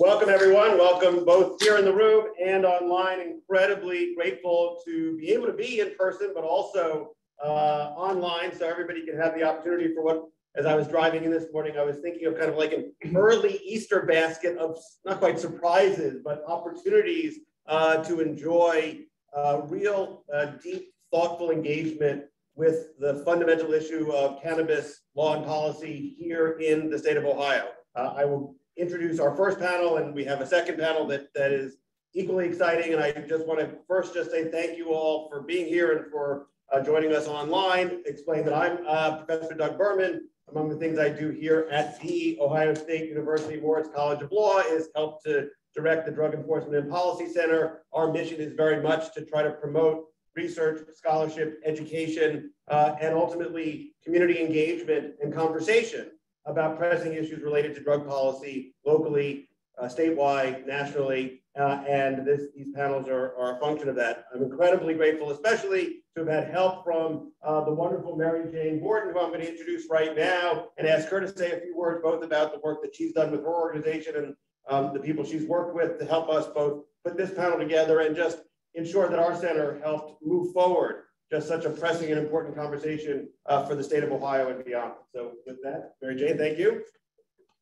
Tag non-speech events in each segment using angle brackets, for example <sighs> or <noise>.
Welcome, everyone. Welcome both here in the room and online. Incredibly grateful to be able to be in person, but also uh, online so everybody can have the opportunity for what, as I was driving in this morning, I was thinking of kind of like an early Easter basket of not quite surprises, but opportunities uh, to enjoy uh, real uh, deep, thoughtful engagement with the fundamental issue of cannabis law and policy here in the state of Ohio. Uh, I will introduce our first panel and we have a second panel that, that is equally exciting. And I just want to first just say thank you all for being here and for uh, joining us online. Explain that I'm uh, Professor Doug Berman. Among the things I do here at the Ohio State University Moritz College of Law is help to direct the Drug Enforcement and Policy Center. Our mission is very much to try to promote research, scholarship, education, uh, and ultimately community engagement and conversation about pressing issues related to drug policy locally, uh, statewide, nationally, uh, and this, these panels are, are, a function of that. I'm incredibly grateful, especially to have had help from uh, the wonderful Mary Jane Borden, who I'm going to introduce right now, and ask her to say a few words both about the work that she's done with her organization and um, the people she's worked with to help us both put this panel together and just ensure that our center helped move forward just such a pressing and important conversation uh, for the state of Ohio and beyond. So with that, Mary Jane, thank you.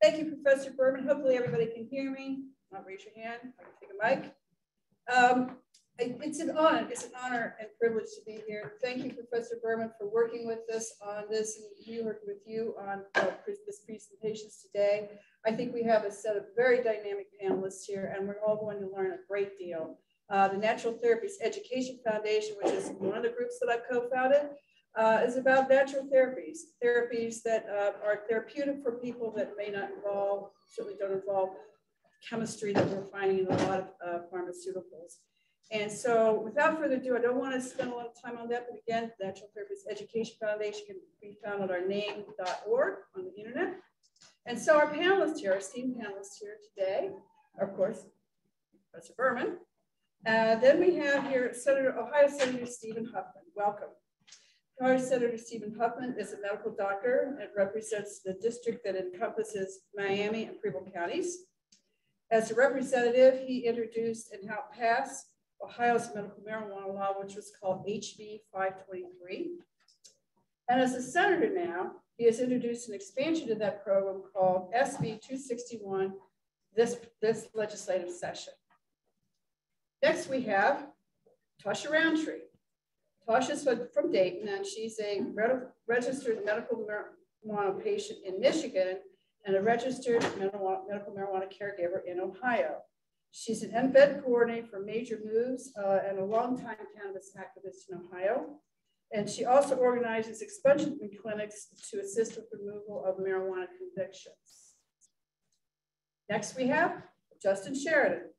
Thank you, Professor Berman. Hopefully everybody can hear me. Not raise your hand. I can take a mic. Um, it's an honor. It's an honor and privilege to be here. Thank you, Professor Berman, for working with us on this, and we worked with you on uh, this presentations today. I think we have a set of very dynamic panelists here, and we're all going to learn a great deal. Uh, the Natural Therapies Education Foundation, which is one of the groups that I've co-founded, uh, is about natural therapies, therapies that uh, are therapeutic for people that may not involve, certainly don't involve chemistry that we're finding in a lot of uh, pharmaceuticals. And so without further ado, I don't want to spend a lot of time on that, but again, Natural Therapies Education Foundation can be found at our name.org on the internet. And so our panelists here, our esteemed panelists here today, of course, Professor Berman, uh, then we have here Senator, Ohio Senator Stephen Huffman. Welcome. Ohio Senator Stephen Huffman is a medical doctor and represents the district that encompasses Miami and Preble counties. As a representative, he introduced and helped pass Ohio's medical marijuana law, which was called HB 523. And as a senator now, he has introduced an expansion to that program called SB 261 this, this legislative session. Next, we have Tasha Rountree. Tasha's from Dayton, and she's a registered medical marijuana patient in Michigan and a registered medical marijuana caregiver in Ohio. She's an MVED coordinator for Major Moves uh, and a longtime cannabis activist in Ohio. And she also organizes expungement clinics to assist with removal of marijuana convictions. Next, we have Justin Sheridan.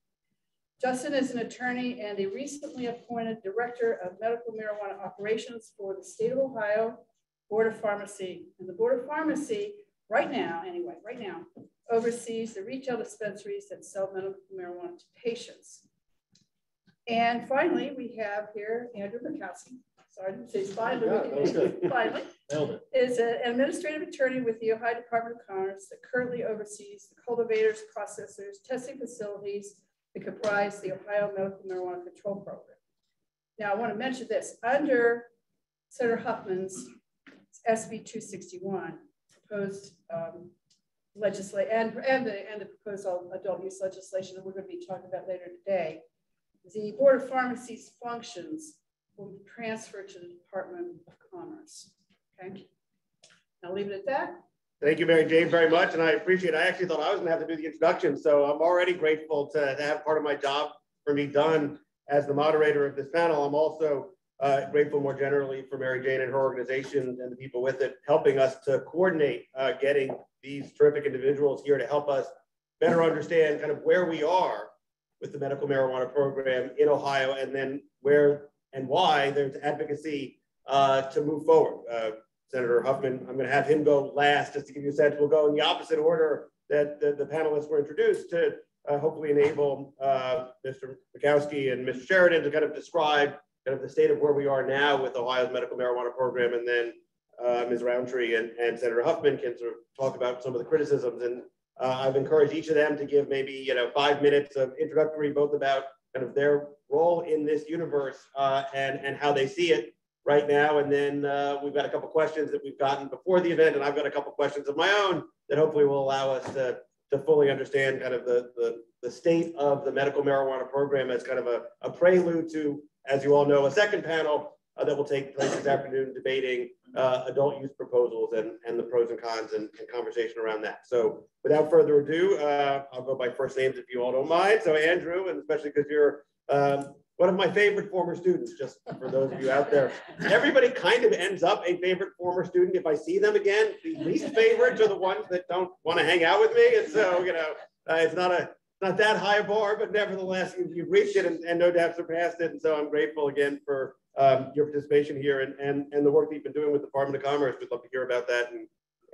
Justin is an attorney and a recently appointed Director of Medical Marijuana Operations for the state of Ohio Board of Pharmacy. And the Board of Pharmacy, right now, anyway, right now, oversees the retail dispensaries that sell medical marijuana to patients. And finally, we have here Andrew Makoski. Sorry, I didn't say <laughs> finally. Yeah, finally, is an administrative attorney with the Ohio Department of Commerce that currently oversees the cultivators, processors, testing facilities, that comprise the Ohio Medical Marijuana Control Program. Now, I want to mention this. Under Senator Huffman's SB 261, proposed um, legislation and, and, the, and the adult use legislation that we're going to be talking about later today, the Board of Pharmacy's functions will be transferred to the Department of Commerce. Okay, I'll leave it at that. Thank you, Mary Jane, very much. And I appreciate it. I actually thought I was going to have to do the introduction. So I'm already grateful to, to have part of my job for me done as the moderator of this panel. I'm also uh, grateful more generally for Mary Jane and her organization and the people with it, helping us to coordinate uh, getting these terrific individuals here to help us better understand kind of where we are with the medical marijuana program in Ohio and then where and why there's advocacy uh, to move forward. Senator Huffman. I'm going to have him go last just to give you a sense. We'll go in the opposite order that the, the panelists were introduced to uh, hopefully enable uh, Mr. Makoski and Mr. Sheridan to kind of describe kind of the state of where we are now with Ohio's medical marijuana program. And then uh, Ms. Rountree and, and Senator Huffman can sort of talk about some of the criticisms and uh, I've encouraged each of them to give maybe, you know, five minutes of introductory, both about kind of their role in this universe uh, and, and how they see it right now. And then uh, we've got a couple questions that we've gotten before the event, and I've got a couple questions of my own that hopefully will allow us to, to fully understand kind of the, the, the state of the medical marijuana program as kind of a, a prelude to, as you all know, a second panel uh, that will take place this afternoon debating uh, adult use proposals and, and the pros and cons and, and conversation around that. So without further ado, uh, I'll go by first names if you all don't mind. So Andrew, and especially because you're um, one of my favorite former students, just for those of you out there. Everybody kind of ends up a favorite former student if I see them again. The least favorites are the ones that don't want to hang out with me. And so, you know, uh, it's not a not that high a bar, but nevertheless, you've, you've reached it and, and, no doubt surpassed it. And so I'm grateful again for um, your participation here and, and, and the work that you've been doing with the Department of Commerce. We'd love to hear about that and,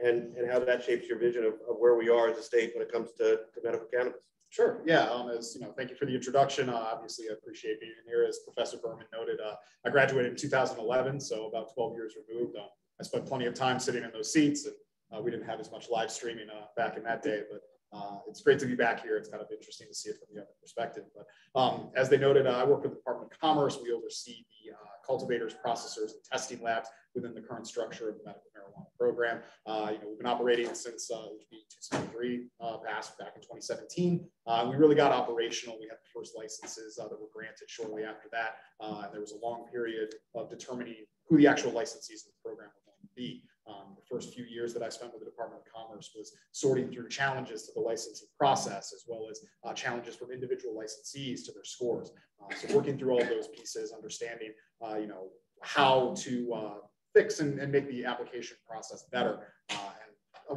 and, and how that shapes your vision of, of where we are as a state when it comes to, to medical cannabis. Sure. Yeah. Um, as you know, thank you for the introduction. Uh, obviously, I appreciate being here. As Professor Berman noted, uh, I graduated in 2011, so about 12 years removed. Uh, I spent plenty of time sitting in those seats, and uh, we didn't have as much live streaming uh, back in that day. But uh, it's great to be back here. It's kind of interesting to see it from the other perspective. But um, as they noted, I work with the Department of Commerce. We oversee the cultivators, processors, and testing labs within the current structure of the medical marijuana program. Uh, you know, we've been operating since uh, HB 273 uh, passed back in 2017. Uh, we really got operational. We had the first licenses uh, that were granted shortly after that. Uh, and there was a long period of determining who the actual licensees in the program were going to be. Um, the first few years that I spent with the Department of Commerce was sorting through challenges to the licensing process, as well as uh, challenges from individual licensees to their scores. Uh, so working through all those pieces, understanding, uh, you know, how to fix and, and, make the application process better and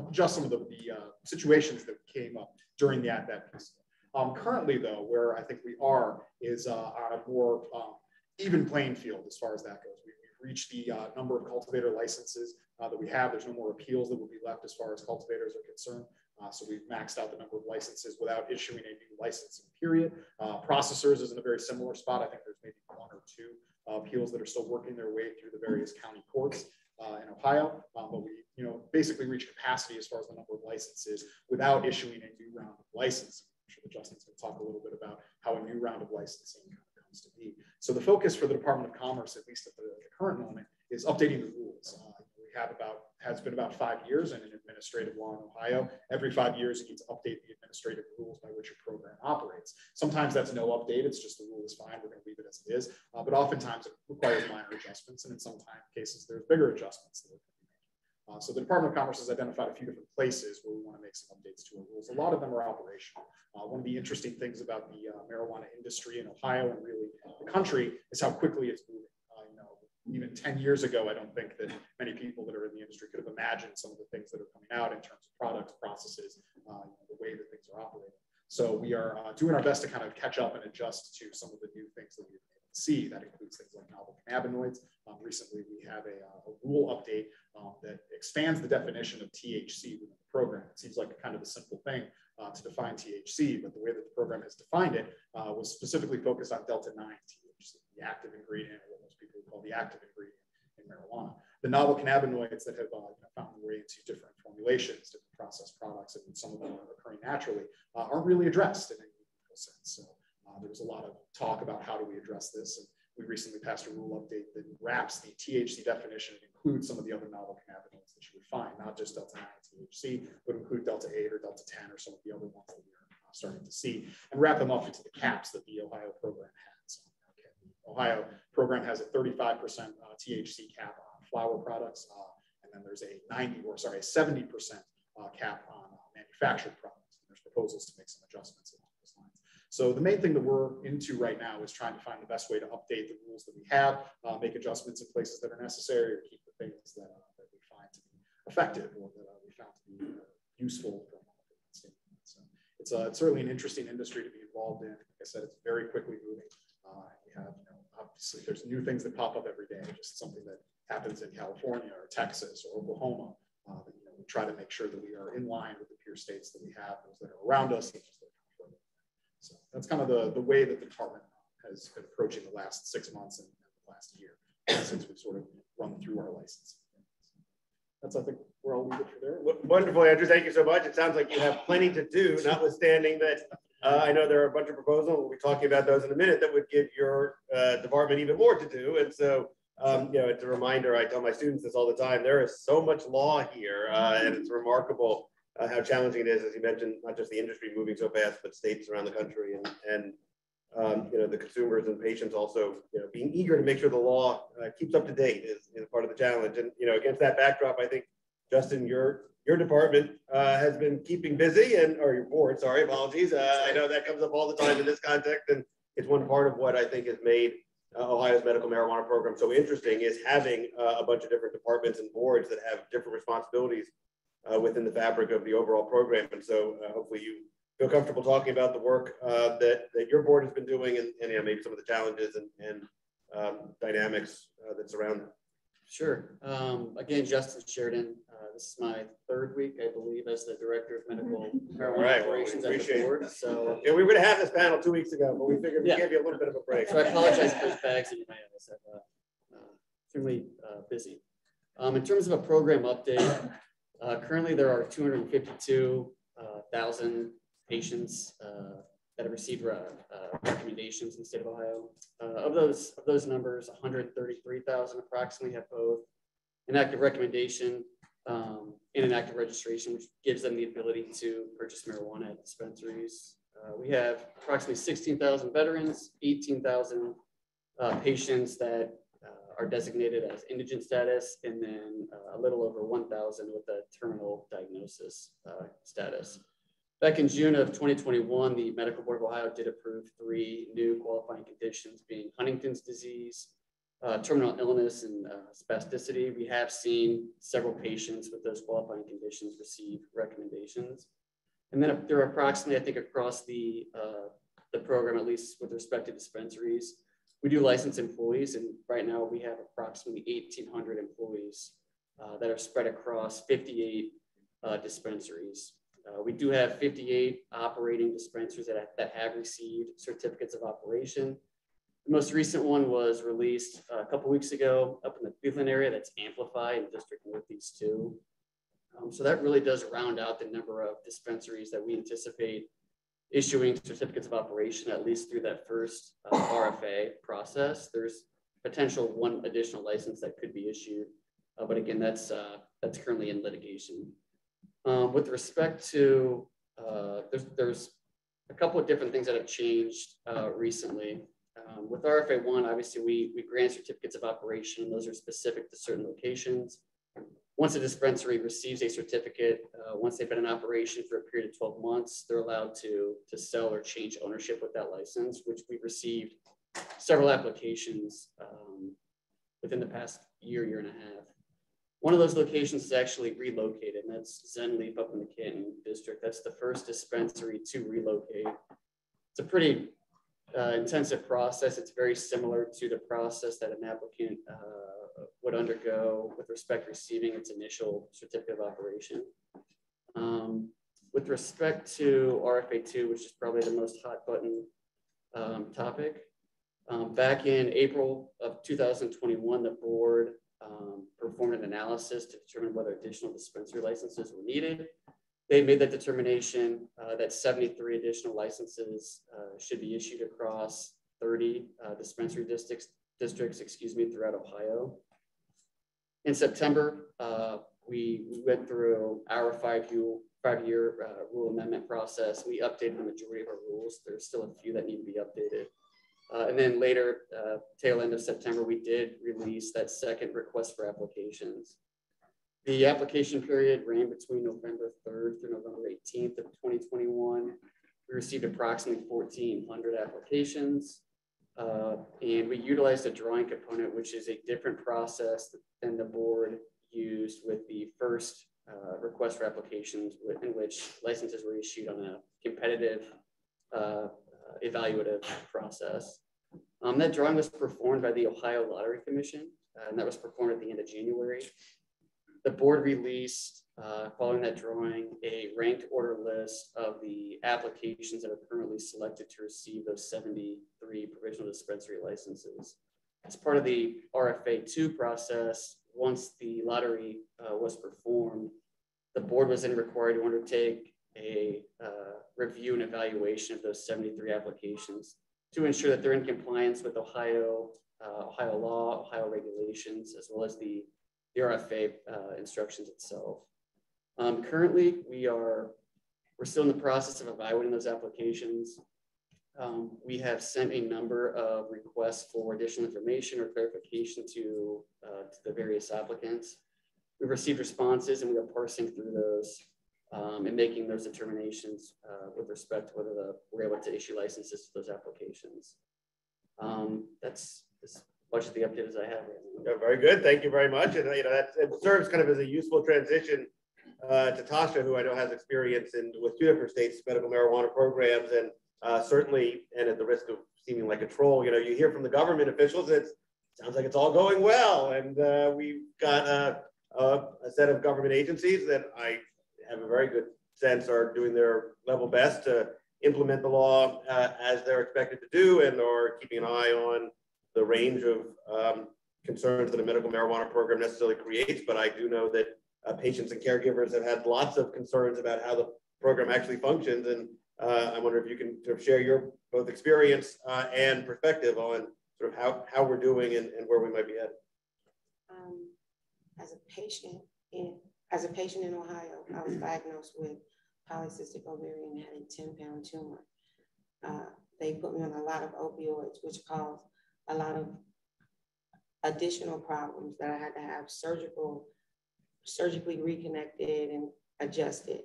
adjust some of the, the situations that came up during the that piece. Um, currently, though, where I think we are is uh, on a more um, even playing field as far as that goes. We, reached the uh, number of cultivator licenses uh, that we have. There's no more appeals that will be left as far as cultivators are concerned. Uh, so we've maxed out the number of licenses without issuing a new licensing period. Uh, processors is in a very similar spot. I think there's maybe one or two appeals that are still working their way through the various county courts uh, in Ohio. Um, but we, you know, basically reach capacity as far as the number of licenses without issuing a new round of licensing. I'm sure that Justin's going to talk a little bit about how a new round of licensing comes to be. So the focus for the Department of Commerce, at least at the, the current moment, is updating the rules. Uh, have about has been about five years in an administrative law in Ohio. Every five years, you need to update the administrative rules by which your program operates. Sometimes that's no update; it's just the rule is fine. We're going to leave it as it is. Uh, but oftentimes, it requires minor adjustments, and in some time cases, there's bigger adjustments that are uh, so the Department of Commerce has identified a few different places where we want to make some updates to our rules. A lot of them are operational. Uh, one of the interesting things about the uh, marijuana industry in Ohio and really the country is how quickly it's moving even 10 years ago, I don't think that many people that are in the industry could have imagined some of the things that are coming out in terms of products, processes, uh, you know, the way that things are operating. So we are uh, doing our best to kind of catch up and adjust to some of the new things that we've see. That includes things like novel cannabinoids. Um, recently, we have a, uh, a rule update um, that expands the definition of THC within the program. It seems like a kind of a simple thing uh, to define THC, but the way that the program has defined it uh, was specifically focused on Delta 9 THC, the active ingredient, or what most people would call the active ingredient in marijuana. The novel cannabinoids that have uh, found their way into different formulations, different processed products, and some of them are occurring naturally, uh, aren't really addressed in any sense. So uh, there was a lot of talk about how do we address this. And we recently passed a rule update that wraps the THC definition and includes some of the other novel cannabinoids that you would find, not just Delta 9 THC, but include Delta 8 or Delta 10 or some of the other ones that we are uh, starting to see, and wrap them up into the caps that the Ohio program has. Ohio program has a 35% uh, THC cap on flower products, uh, and then there's a 90 or sorry, a 70% uh, cap on uh, manufactured products. And there's proposals to make some adjustments along. So the main thing that we're into right now is trying to find the best way to update the rules that we have, uh, make adjustments in places that are necessary, or keep the things that, uh, that we find to be effective or that we found to be useful a standpoint. So it's, it's certainly an interesting industry to be involved in. Like I said, it's very quickly moving. we have you know, obviously there's new things that pop up every day, just something that happens in California or Texas or Oklahoma. Uh, you know, we try to make sure that we are in line with the peer states that we have, those that are around us, So that's kind of the, the way that the department has been approaching the last six months and, the last year since we've sort of run through our license. that's, I think, where I'll leave it for there. Wonderful, Andrew. Thank you so much. It sounds like you have plenty to do, notwithstanding that uh, I know there are a bunch of proposals. We'll be talking about those in a minute that would give your uh, department even more to do. And so, um, you know, it's a reminder. I tell my students this all the time. There is so much law here, uh, and it's remarkable uh, how challenging it is, as you mentioned, not just the industry moving so fast, but states around the country and and um, you know the consumers and patients also you know being eager to make sure the law uh, keeps up to date is, is part of the challenge. And you know, against that backdrop, I think Justin, your your department uh, has been keeping busy and or your board, sorry, apologies. Uh, I know that comes up all the time in this context, and it's one part of what I think has made uh, Ohio's medical marijuana program so interesting is having uh, a bunch of different departments and boards that have different responsibilities uh, within the fabric of the overall program. And so uh, hopefully you feel comfortable talking about the work uh, that, that your board has been doing and, and you know, maybe some of the challenges and, and um, dynamics uh, that surround them. Sure. Um, again, Justin Sheridan. Uh, this is my third week, I believe, as the director of medical marijuana <laughs> All right, well, we operations at the appreciate it. board. So, Yeah, we were gonna have this panel two weeks ago, but we figured we'd Yeah. give you a little bit of a break. so I apologize for those bags that you might have. I said, uh, uh, extremely uh, busy. Um, in terms of a program update, uh, currently there are 252,000 patients uh, that have received uh, uh, recommendations in the state of Ohio. Uh, of those of those numbers, 133,000 approximately have both an active recommendation um, and an active registration, which gives them the ability to purchase marijuana at dispensaries. Uh, we have approximately 16,000 veterans, 18,000 uh, patients that uh, are designated as indigent status, and then uh, a little over 1,000 with a terminal diagnosis uh, status. Back in June of 2021, the Medical Board of Ohio did approve three new qualifying conditions being Huntington's disease, uh, terminal illness, and uh, spasticity. We have seen several patients with those qualifying conditions receive recommendations. And then there are approximately, I think, across the, uh, the program, at least with respect to dispensaries, we do license employees, and right now we have approximately 1,800 employees uh, that are spread across 58 uh, dispensaries. Uh, we do have 58 operating dispensaries that, that have received certificates of operation. The most recent one was released uh, a couple weeks ago up in the Cleveland area. That's Amplify in District Northeast 2. Um, so that really does round out the number of dispensaries that we anticipate issuing certificates of operation, at least through that first uh, <sighs> RFA process. There's potential one additional license that could be issued, uh, but again, that's uh, that's currently in litigation. Um, with respect to, uh, there's, there's a couple of different things that have changed uh, recently. Um, with RFA one, obviously we, we grant certificates of operation. And those are specific to certain locations. Once a dispensary receives a certificate, uh, once they've been in operation for a period of 12 months, they're allowed to, to sell or change ownership with that license, which we've received several applications um, within the past year, year and a half. One of those locations is actually relocated, and that's Zen Leaf up in the Canton district. That's the first dispensary to relocate. It's a pretty uh, intensive process. It's very similar to the process that an applicant uh, would undergo with respect receiving its initial certificate of operation. Um, with respect to RFA2, which is probably the most hot button um, topic, um, back in April of 2021, the board um, performed an analysis to determine whether additional dispensary licenses were needed. They made that determination uh, that 73 additional licenses uh, should be issued across 30 uh, dispensary districts, districts, excuse me, throughout Ohio. In September, uh, we, we went through our five-year five year uh, rule amendment process. We updated the majority of our rules. There's still a few that need to be updated. Uh, and then later, uh, tail end of September, we did release that second request for applications. The application period ran between November 3rd through November 18th of 2021. We received approximately 1,400 applications. Uh, and we utilized a drawing component, which is a different process than the board used with the first uh, request for applications in which licenses were issued on a competitive uh, evaluative process. Um, that drawing was performed by the Ohio Lottery Commission, uh, and that was performed at the end of January. The board released, uh, following that drawing, a ranked order list of the applications that are currently selected to receive those 73 provisional dispensary licenses. As part of the RFA2 process, once the lottery uh, was performed, the board was then required to undertake a uh, review and evaluation of those 73 applications to ensure that they're in compliance with Ohio, uh, Ohio law, Ohio regulations, as well as the, the RFA uh, instructions itself. Um, currently, we are we're still in the process of evaluating those applications. Um, we have sent a number of requests for additional information or clarification to, uh, to the various applicants. We've received responses and we are parsing through those um, and making those determinations uh, with respect to whether the, we're able to issue licenses to those applications. Um, that's as much of the update as I have. Yeah, very good. Thank you very much. And you know, that it serves kind of as a useful transition uh, to Tasha, who I know has experience in with two different states medical marijuana programs, and uh, certainly, and at the risk of seeming like a troll, you know, you hear from the government officials, it sounds like it's all going well, and uh, we've got a, a, a, set of government agencies that I have a very good sense are doing their level best to implement the law uh, as they're expected to do, and are keeping an eye on the range of um, concerns that a medical marijuana program necessarily creates. But I do know that uh, patients and caregivers have had lots of concerns about how the program actually functions. And uh, I wonder if you can sort of share your both experience uh, and perspective on sort of how, how we're doing and, and where we might be headed. Um, as a patient in as a patient in Ohio, I was diagnosed with polycystic ovarian and had a 10 pound tumor. Uh, they put me on a lot of opioids, which caused a lot of additional problems that I had to have surgical surgically reconnected and adjusted.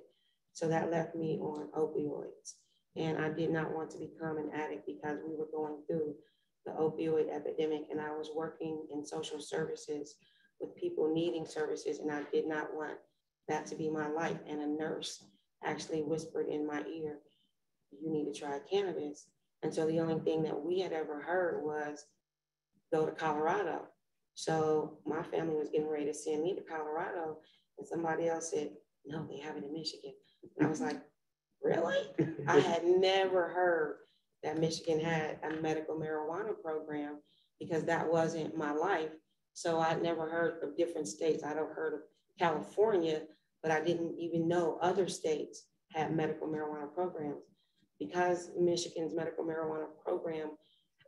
So that left me on opioids. And I did not want to become an addict because we were going through the opioid epidemic and I was working in social services with people needing services and I did not want that to be my life. And a nurse actually whispered in my ear, you need to try cannabis. And so the only thing that we had ever heard was go to Colorado. So my family was getting ready to send me to Colorado, and somebody else said, no, they have it in Michigan. And I was like, really? I had <laughs> never heard that Michigan had a medical marijuana program because that wasn't my life. So I'd never heard of different states. I'd heard of California, but I didn't even know other states had medical marijuana programs. Because Michigan's medical marijuana program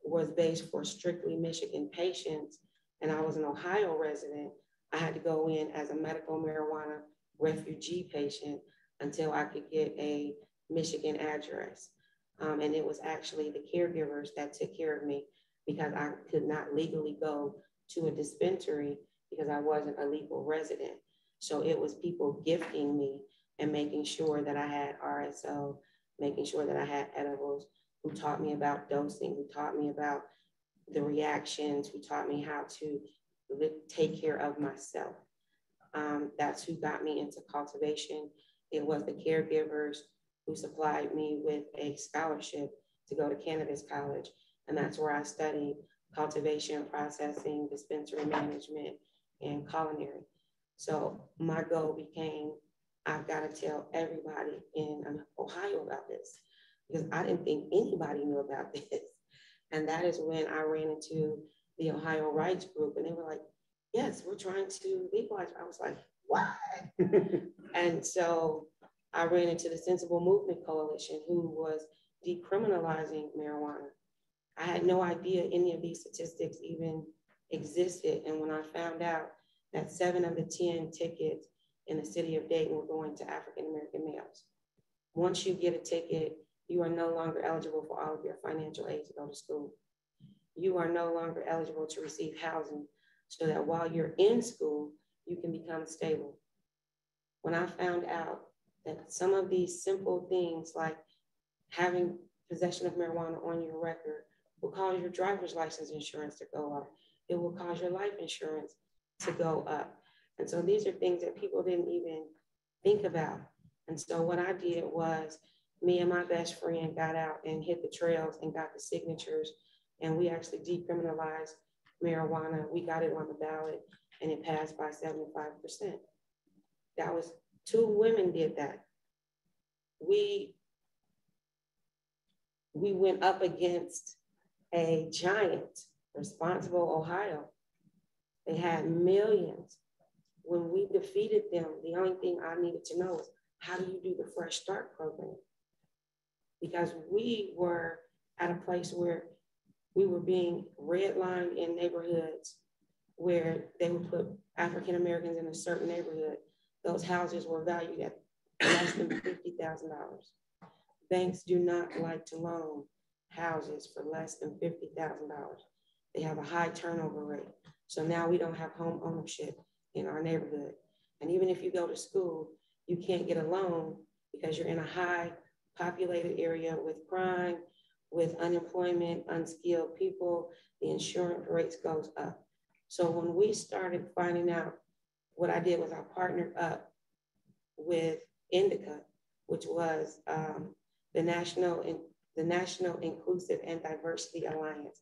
was based for strictly Michigan patients, and I was an Ohio resident, I had to go in as a medical marijuana refugee patient until I could get a Michigan address. Um, and it was actually the caregivers that took care of me because I could not legally go to a dispensary because I wasn't a legal resident. So it was people gifting me and making sure that I had RSO, making sure that I had edibles, who taught me about dosing, who taught me about the reactions, who taught me how to take care of myself. Um, that's who got me into cultivation. It was the caregivers who supplied me with a scholarship to go to Cannabis College. And that's where I studied cultivation, processing, dispensary management, and culinary. So my goal became I've got to tell everybody in um, Ohio about this because I didn't think anybody knew about <laughs> this. And that is when I ran into the Ohio Rights Group, and they were like, Yes, we're trying to legalize. I was like, What? <laughs> and so I ran into the Sensible Movement Coalition, who was decriminalizing marijuana. I had no idea any of these statistics even existed. And when I found out that seven of the 10 tickets in the city of Dayton were going to African American males, once you get a ticket, you are no longer eligible for all of your financial aid to go to school. You are no longer eligible to receive housing so that while you're in school, you can become stable. When I found out that some of these simple things like having possession of marijuana on your record will cause your driver's license insurance to go up. It will cause your life insurance to go up. And so these are things that people didn't even think about. And so what I did was me and my best friend got out and hit the trails and got the signatures. And we actually decriminalized marijuana. We got it on the ballot and it passed by 75%. That was two women did that. We we went up against a giant, responsible Ohio. They had millions. When we defeated them, the only thing I needed to know is how do you do the Fresh Start program? Because we were at a place where we were being redlined in neighborhoods where they would put African Americans in a certain neighborhood. Those houses were valued at less than $50,000. Banks do not like to loan houses for less than $50,000. They have a high turnover rate. So now we don't have home ownership in our neighborhood. And even if you go to school, you can't get a loan because you're in a high populated area with crime, with unemployment, unskilled people, the insurance rates goes up. So when we started finding out, what I did was I partnered up with Indica, which was um, the National the National Inclusive and Diversity Alliance,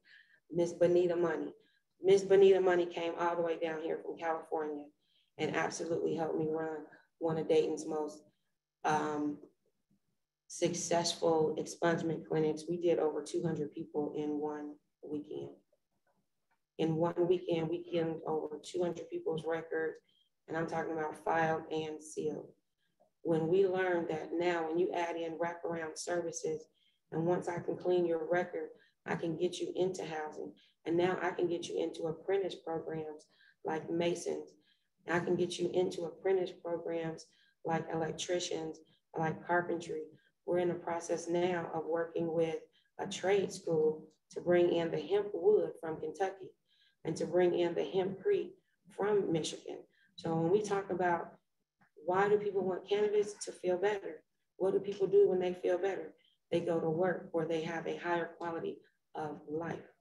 Miss Bonita Money. Miss Bonita Money came all the way down here from California and absolutely helped me run one of Dayton's most um, successful expungement clinics. We did over 200 people in one weekend. In one weekend, we killed over 200 people's records, and I'm talking about filed and sealed. When we learned that now, when you add in wraparound services, and once I can clean your record, I can get you into housing. And now I can get you into apprentice programs like masons. I can get you into apprentice programs like electricians, like carpentry, we're in the process now of working with a trade school to bring in the hemp wood from Kentucky and to bring in the hempcrete from Michigan. So when we talk about why do people want cannabis to feel better? What do people do when they feel better? They go to work or they have a higher quality of life.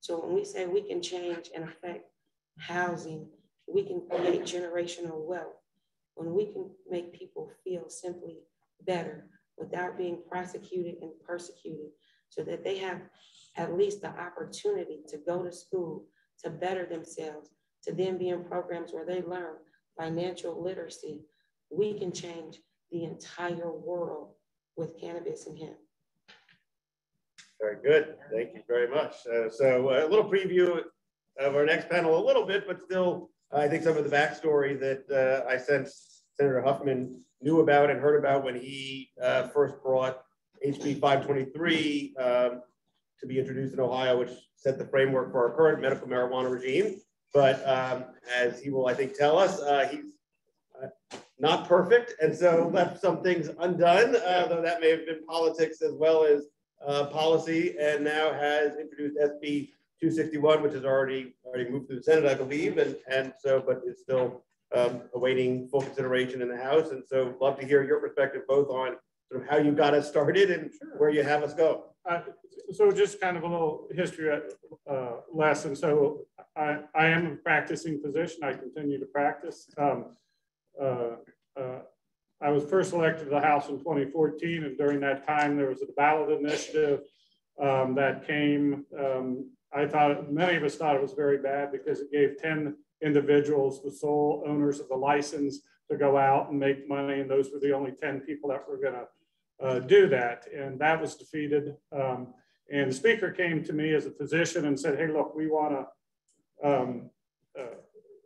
So when we say we can change and affect housing, we can create generational wealth. When we can make people feel simply better, without being prosecuted and persecuted so that they have at least the opportunity to go to school, to better themselves, to then be in programs where they learn financial literacy, we can change the entire world with cannabis and hemp. Very good. Thank you very much. Uh, so a little preview of our next panel a little bit, but still, I think some of the backstory that uh, I sense Senator Huffman knew about and heard about when he uh, first brought HB 523 um, to be introduced in Ohio, which set the framework for our current medical marijuana regime. But um, as he will, I think, tell us, uh, he's uh, not perfect, and so left some things undone, uh, though that may have been politics as well as uh, policy, and now has introduced SB 261, which has already already moved through the Senate, I believe, and and so, but it's still um, awaiting full consideration in the House. And so love to hear your perspective both on sort of how you got us started and sure. where you have us go. Uh, so just kind of a little history uh, lesson. So I, I am a practicing physician. I continue to practice. Um, uh, uh I was first elected to the House in 2014, and during that time, there was a ballot initiative um, that came. Um, I thought many of us thought it was very bad because it gave 10 individuals, the sole owners of the license, to go out and make money. And those were the only 10 people that were going to uh, do that. And that was defeated. Um, and the speaker came to me as a physician and said, hey, look, we want to, um, uh,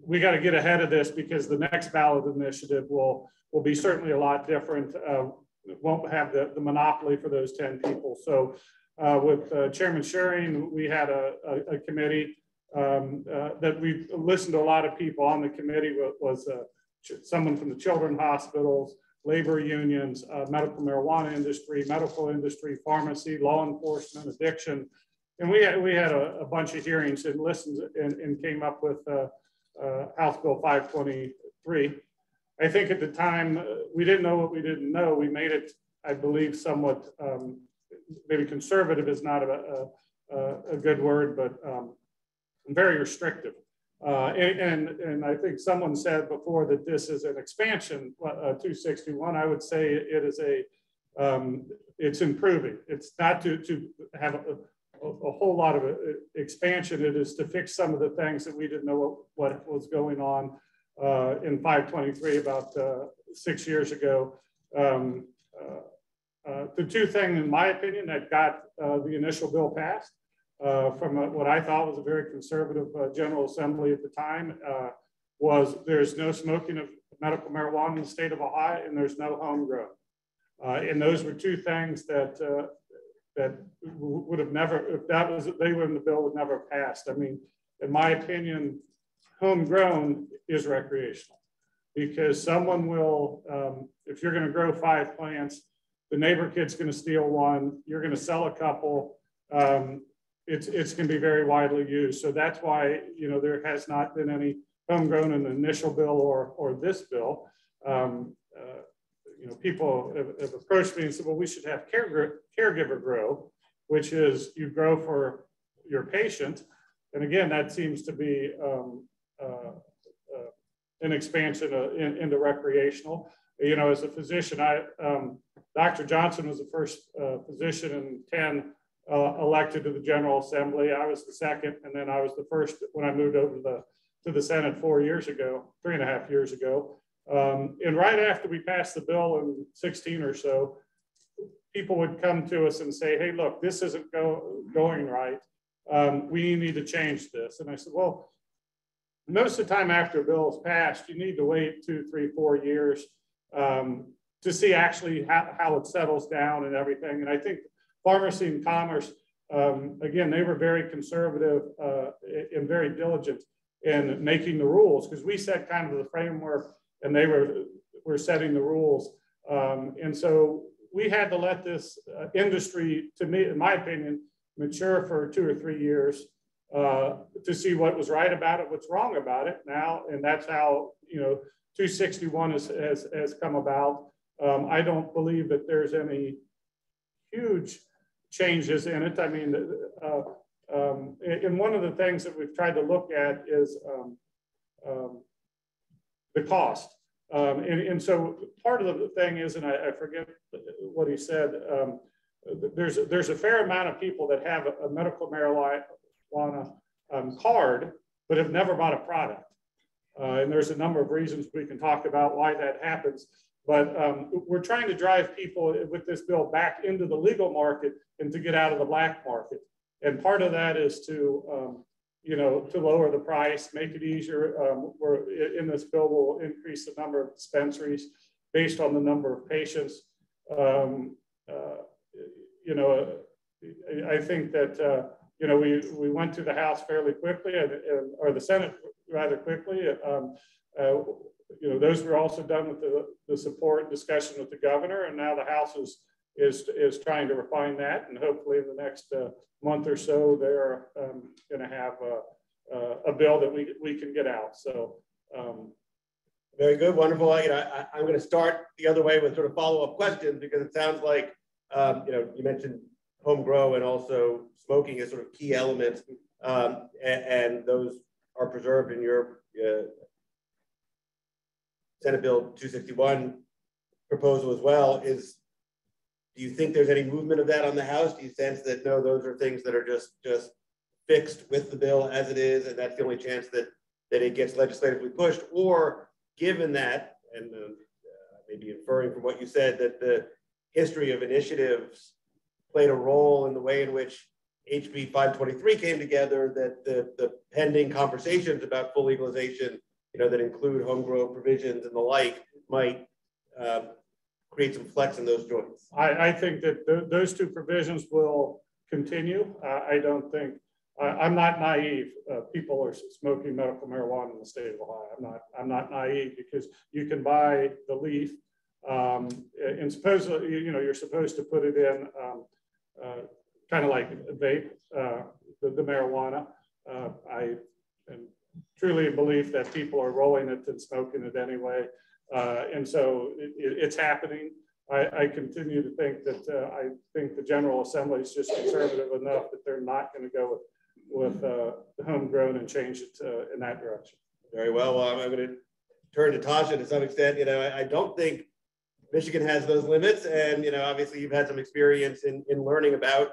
we got to get ahead of this because the next ballot initiative will, will be certainly a lot different. Uh, won't have the, the monopoly for those 10 people. So uh, with uh, Chairman Schuring, we had a, a, a committee um, uh, that we listened to a lot of people on the committee was uh, someone from the children hospitals, labor unions, uh, medical marijuana industry, medical industry, pharmacy, law enforcement, addiction. And we had, we had a, a bunch of hearings and listened and, and came up with House Bill 523. I think at the time, uh, we didn't know what we didn't know. We made it, I believe, somewhat, um, maybe conservative is not a, a, a good word, but um, very restrictive. Uh, and, and, and, I think someone said before that this is an expansion, uh, 261. I would say it is a, um, it's improving. It's not to, to have a, a, a, whole lot of uh, expansion. It is to fix some of the things that we didn't know what, what was going on uh, in 523 about uh, six years ago. Um, uh, the two things, in my opinion, that got the initial bill passed uh, from a, what I thought was a very conservative uh, General Assembly at the time uh, was there's no smoking of medical marijuana in the state of Ohio and there's no homegrown. Uh, and those were two things that uh, that would have never, if that was, they were in the bill would never have passed. I mean, in my opinion, homegrown is recreational because someone will, um, if you're going to grow five plants, the neighbor kid's going to steal one, you're going to sell a couple. Um, it's it's going to be very widely used. So that's why, you know, there has not been any homegrown in the initial bill or, or this bill. Um, uh, you know, people have, have, approached me and said, well, we should have care, caregiver grow, which is you grow for your patient. And again, that seems to be um, an expansion in, into recreational. You know, as a physician, I um, Dr. Johnson was the first uh, physician in 10 uh, elected to the General Assembly. I was the second, and then I was the first when I moved over to the to the Senate four years ago, three and a half years ago. Um, and right after we passed the bill in 16 or so, people would come to us and say, hey, look, this isn't go, going right. Um, we need to change this. And I said, well, most of the time after a bill is passed, you need to wait two, three, four years um, to see actually how, how it settles down and everything. And I think pharmacy and commerce, um, again, they were very conservative uh, and very diligent in making the rules because we set kind of the framework and they were, were setting the rules. Um, and so we had to let this uh, industry, to me, in my opinion, mature for two or three years uh, to see what was right about it, what's wrong about it now. And that's how, you know, 261 has, has, come about. Um, I don't believe that there's any huge changes in it. I mean, uh, um, and one of the things that we've tried to look at is um, um, the cost. Um, and, and, so part of the thing is, and I, I forget what he said, um, there's, there's a fair amount of people that have a, a medical marijuana um, card, but have never bought a product. Uh, and there's a number of reasons we can talk about why that happens. But um, we're trying to drive people with this bill back into the legal market and to get out of the black market. And part of that is to um, you know, to lower the price, make it easier. Um, we're in this bill We'll increase the number of dispensaries based on the number of patients. Um, uh, you know, I think that uh, you know we we went to the House fairly quickly, and, and or the Senate rather quickly. Um, uh, you know, those were also done with the, the support discussion with the governor, and now the House is is is trying to refine that, and hopefully in the next uh, month or so, they're um, going to have a, a, a, bill that we we can get out. So. Um, very good, wonderful. Know, I, am going to start the other way with sort of follow-up questions because it sounds like um, you know you mentioned home grow and also smoking as sort of key elements, um, and, and, those are preserved in your uh, Senate Bill 261 proposal as well. Is do you think there's any movement of that on the House? Do you sense that no, those are things that are just just fixed with the bill as it is, and that's the only chance that that it gets legislatively pushed? Or given that, and uh, maybe inferring from what you said, that the history of initiatives played a role in the way in which HB 523 came together, that the, the pending conversations about full legalization, you know, that include home grow provisions and the like, might uh, create some flex in those joints. I, I think that th those two provisions will continue. Uh, I don't think, I'm not naive. Uh, people are smoking medical marijuana in the state of Ohio. I'm not, I'm not naive because you can buy the leaf um, and supposedly, you know, you're supposed to put it in um, kind of like vape, uh, the, the, marijuana. Uh, I am truly believe that people are rolling it and smoking it anyway. Uh, and so it, it's happening. I, I, continue to think that uh, I think the General Assembly is just conservative enough that they're not going to go with, with uh, homegrown and change it uh, in that direction. Very well. well I'm going to turn to Tasha to some extent. You know, I, I, don't think Michigan has those limits, and you know, obviously you've had some experience in in learning about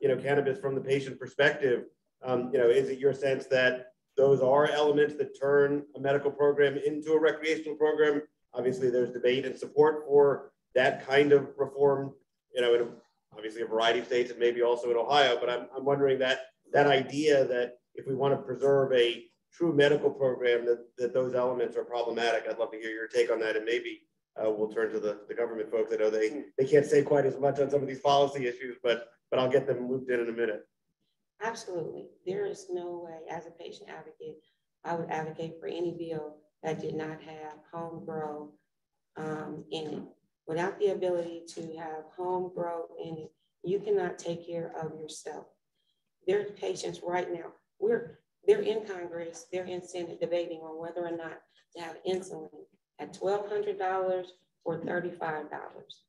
you know cannabis from the patient perspective. Um, you know, is it your sense that those are elements that turn a medical program into a recreational program Obviously, there's debate and support for that kind of reform, you know, in obviously a variety of states and maybe also in Ohio. But I'm, I'm wondering that that idea that if we want to preserve a true medical program, that, that those elements are problematic. I'd love to hear your take on that, and maybe uh, we'll turn to the, the government folks. I know they, they can't say quite as much on some of these policy issues, but, but I'll get them looped in in a minute. Absolutely. There is no way, as a patient advocate, I would advocate for any bill that did not have home grow um, in it. Without the ability to have home grow in it, you cannot take care of yourself. There's patients right now, we're, they're in Congress, they're in Senate debating on whether or not to have insulin at twelve hundred dollars or thirty-five dollars.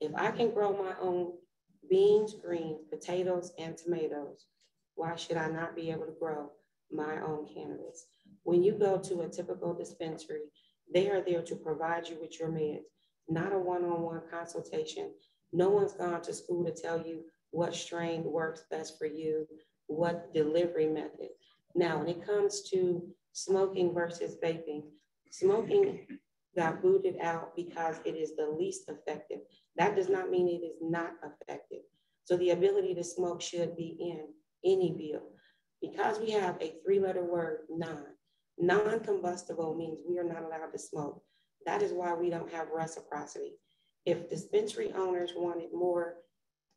If I can grow my own beans, greens, potatoes, and tomatoes, why should I not be able to grow my own cannabis? When you go to a typical dispensary, they are there to provide you with your meds, not a one-on-one consultation. No one's gone to school to tell you what strain works best for you, what delivery method. Now, when it comes to smoking versus vaping, smoking got booted out because it is the least effective. That does not mean it is not effective. So the ability to smoke should be in any bill. Because we have a three letter word, non, non-combustible means we are not allowed to smoke. That is why we don't have reciprocity. If dispensary owners wanted more,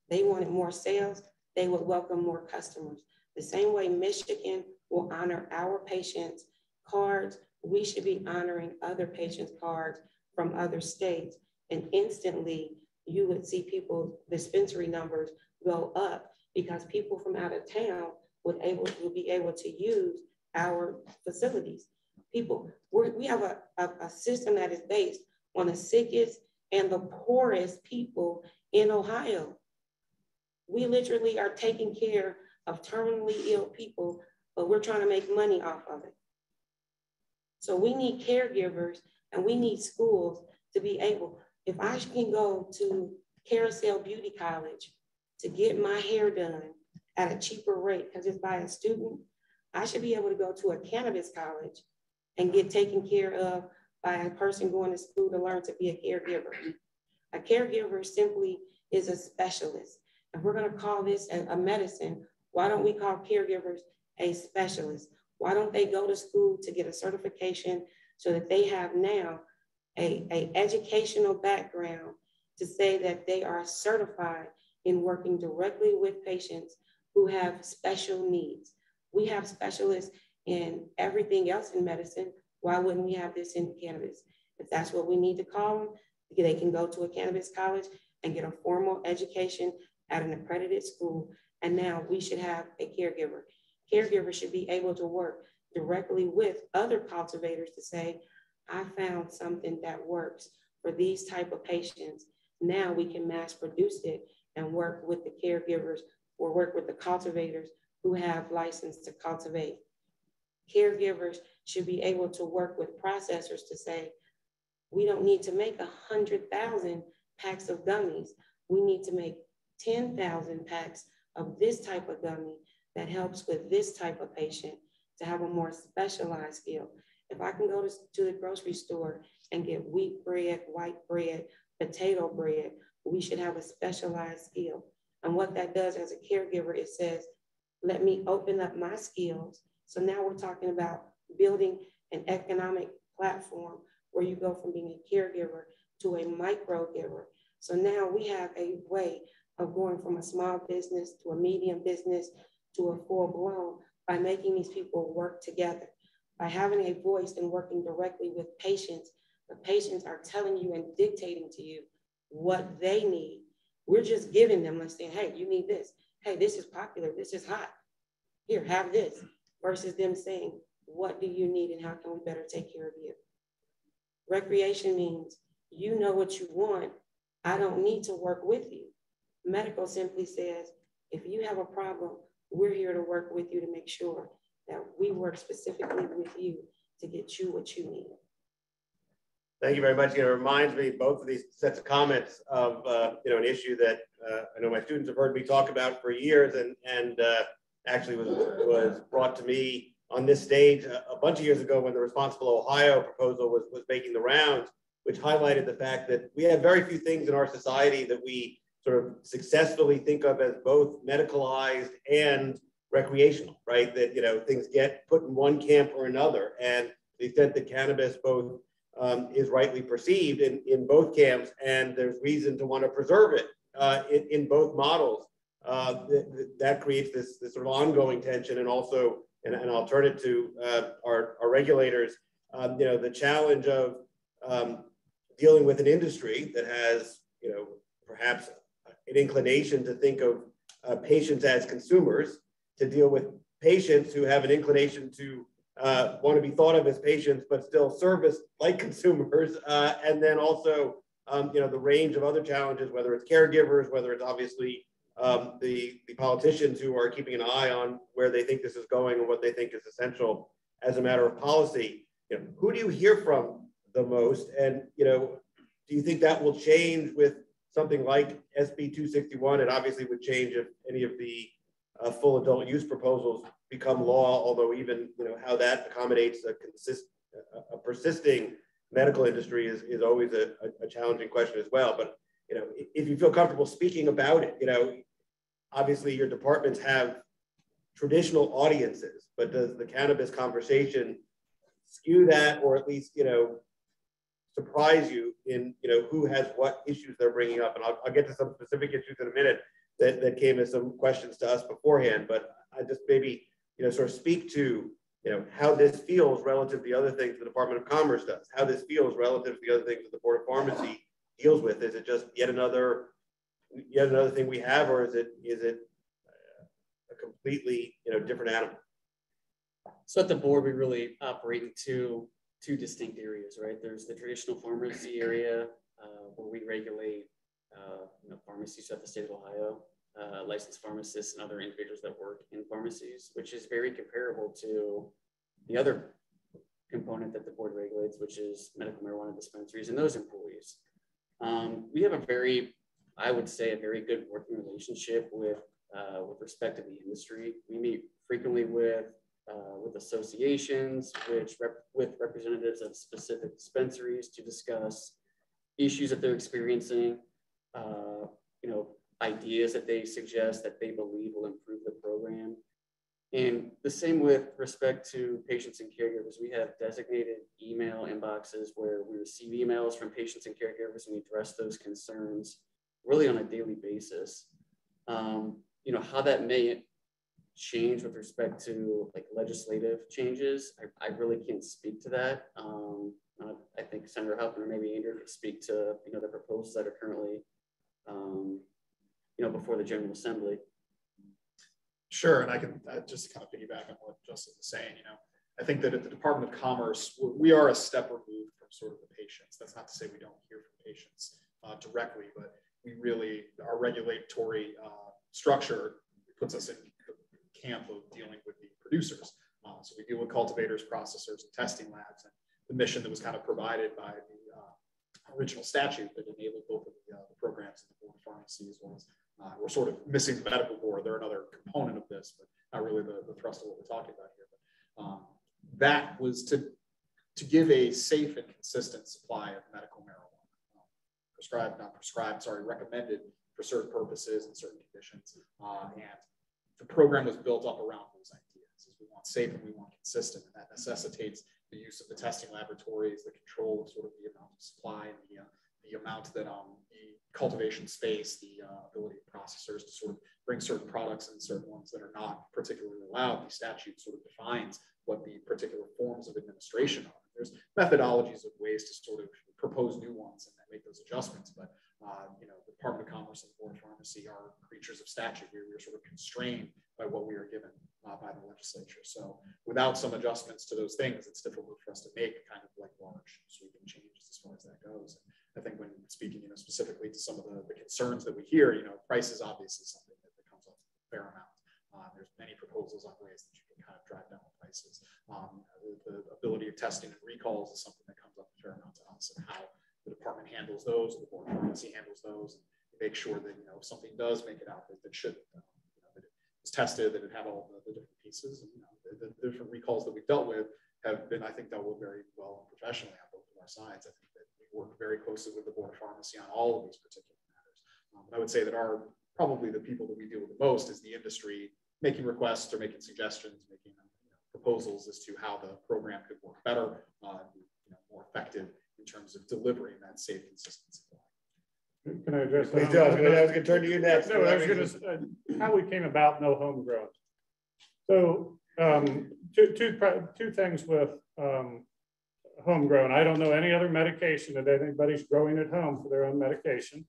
they wanted more sales, they would welcome more customers. The same way Michigan will honor our patients' cards, we should be honoring other patients' cards from other states. And instantly, you would see people dispensary numbers go up because people from out of town would able to be able to use our facilities. People, we have a, a, a system that is based on the sickest and the poorest people in Ohio. We literally are taking care of terminally ill people, but we're trying to make money off of it. So we need caregivers and we need schools to be able, if I can go to Carousel Beauty College to get my hair done at a cheaper rate because it's by a student, I should be able to go to a cannabis college and get taken care of by a person going to school to learn to be a caregiver. A caregiver simply is a specialist. If we're going to call this a, a medicine, why don't we call caregivers a specialist? Why don't they go to school to get a certification so that they have now a, a educational background to say that they are certified in working directly with patients who have special needs. We have specialists in everything else in medicine. Why wouldn't we have this in cannabis? If that's what we need to call them, they can go to a cannabis college and get a formal education at an accredited school. And now we should have a caregiver caregivers should be able to work directly with other cultivators to say, I found something that works for these type of patients. Now we can mass produce it and work with the caregivers or work with the cultivators who have license to cultivate. Caregivers should be able to work with processors to say, we don't need to make a hundred thousand packs of gummies. We need to make 10,000 packs of this type of gummy that helps with this type of patient to have a more specialized skill. If I can go to, to the grocery store and get wheat bread, white bread, potato bread, we should have a specialized skill. And what that does as a caregiver, it says, let me open up my skills. So now we're talking about building an economic platform where you go from being a caregiver to a micro giver. So now we have a way of going from a small business to a medium business to a full blown by making these people work together, by having a voice and working directly with patients. The patients are telling you and dictating to you what they need. We're just giving them, let's say, hey, you need this. Hey, this is popular. This is hot. Here, have this. Versus them saying, what do you need and how can we better take care of you? Recreation means you know what you want. I don't need to work with you. Medical simply says, if you have a problem, we're here to work with you to make sure that we work specifically with you to get you what you need. Thank you very much. It reminds me, both of these sets of comments of, uh, you know, an issue that uh, I know my students have heard me talk about for years and, and uh, actually was, was brought to me on this stage a, a, bunch of years ago when the Responsible Ohio proposal was, was making the rounds, which highlighted the fact that we have very few things in our society that we sort of successfully think of as both medicalized and recreational, right? That, you know, things get put in one camp or another. And the extent that cannabis both um, is rightly perceived in, in both camps, and there's reason to want to preserve it uh, in, in both models, uh, th th that creates this, this sort of ongoing tension and also, and, and I'll turn it to uh, our, our regulators, um, you know, the challenge of um, dealing with an industry that has, you know, perhaps an inclination to think of uh, patients as consumers, to deal with patients who have an inclination to uh, want to be thought of as patients, but still service like <laughs> consumers. Uh, and then also, um, you know, the range of other challenges, whether it's caregivers, whether it's obviously um, the, the politicians who are keeping an eye on where they think this is going and what they think is essential as a matter of policy. You know, who do you hear from the most? And, you know, do you think that will change with something like SB 261? It obviously would change if any of the uh, full adult use proposals become law, although even, you know, how that accommodates a consist, a, persisting medical industry is, is always a, a, challenging question as well. But, you know, if you feel comfortable speaking about it, you know, obviously your departments have traditional audiences, but does the cannabis conversation skew that or at least, you know, surprise you in, you know, who has what issues they're bringing up? And I'll, I'll get to some specific issues in a minute that, that came as some questions to us beforehand, but I just maybe you know, sort of speak to, you know, how this feels relative to the other things the Department of Commerce does, how this feels relative to the other things that the Board of Pharmacy deals with. Is it just yet another, yet another thing we have, or is it, is it uh, a completely, you know, different animal? So at the board, we really operate in two, two distinct areas, right? There's the traditional pharmacy area uh, where we regulate uh, you know, pharmacies throughout the state of Ohio uh, licensed pharmacists and other individuals that work in pharmacies, which is very comparable to the other component that the board regulates, which is medical marijuana dispensaries and those employees. Um, we have a very, I would say, a very good working relationship with uh, with respect to the industry. We meet frequently with uh, with associations, which rep with representatives of specific dispensaries to discuss issues that they're experiencing. Uh, you know, ideas that they suggest that they believe will improve the program. And the same with respect to patients and caregivers. We have designated email inboxes where we receive emails from patients and caregivers and we address those concerns really on a daily basis. Um, you know, how that may change with respect to like legislative changes, I, I really can't speak to that. Um, I think Senator Huffman or maybe Andrew could speak to, you know, the proposals that are currently um, you know, before the General Assembly. Sure, and I can uh, just kind of piggyback on what Justin was saying. You know, I think that at the Department of Commerce, we are a step removed from sort of the patients. That's not to say we don't hear from patients uh, directly, but we really, our regulatory uh, structure puts us in camp of dealing with the producers. Uh, so we deal with cultivators, processors, and testing labs. And the mission that was kind of provided by the uh, original statute that enabled both of the, uh, the programs in the board of pharmacy as well uh, we're sort of missing the medical board. They're another component of this, but not really the, the thrust of what we're talking about here. But um, that was to, to give a safe and consistent supply of medical marijuana, um, prescribed, not prescribed, sorry, recommended for certain purposes and certain conditions. Uh, and the program was built up around those ideas. Is we want safe and we want consistent, and that necessitates the use of the testing laboratories, the control of sort of the amount of supply and the, uh, the amount that um, the cultivation space, the uh, ability of processors to sort of bring certain products and certain ones that are not particularly allowed. The statute sort of defines what the particular forms of administration are. There's methodologies of ways to sort of propose new ones and make those adjustments, but uh, you know, the Department of Commerce and the Board of Pharmacy are creatures of statute. We are sort of constrained by what we are given uh, by the legislature. So without some adjustments to those things, it's difficult for us to make kind of like large sweeping changes as far as that goes. I think when speaking, you know, specifically to some of the, the concerns that we hear, you know, price is obviously something that, that comes up a fair amount. Uh, there's many proposals on ways that you can kind of drive down the prices. Um, the, the, ability of testing and recalls is something that comes up a fair amount to us and how the department handles those, the board of pharmacy handles those, make sure that, you know, if something does make it out that, that should, um, you know, that it was tested, that it had all the, the different pieces. And, you know, the, the, different recalls that we've dealt with have been, I think, dealt with very well and professionally on both of our sides. I think that we work very closely with the Board of Pharmacy on all of these particular matters. Um, I would say that our probably the people that we deal with the most is the industry making requests or making suggestions, making you know, proposals as to how the program could work better, uh, more effective in terms of delivering that safe, consistent supply. Can I address that? do. I was gonna- I was gonna turn to you next. No, I was gonna, uh, how we came about no homegrown. So, um, two, two, pro- two things with, um, homegrown. I don't know any other medication that anybody's growing at home for their own medication.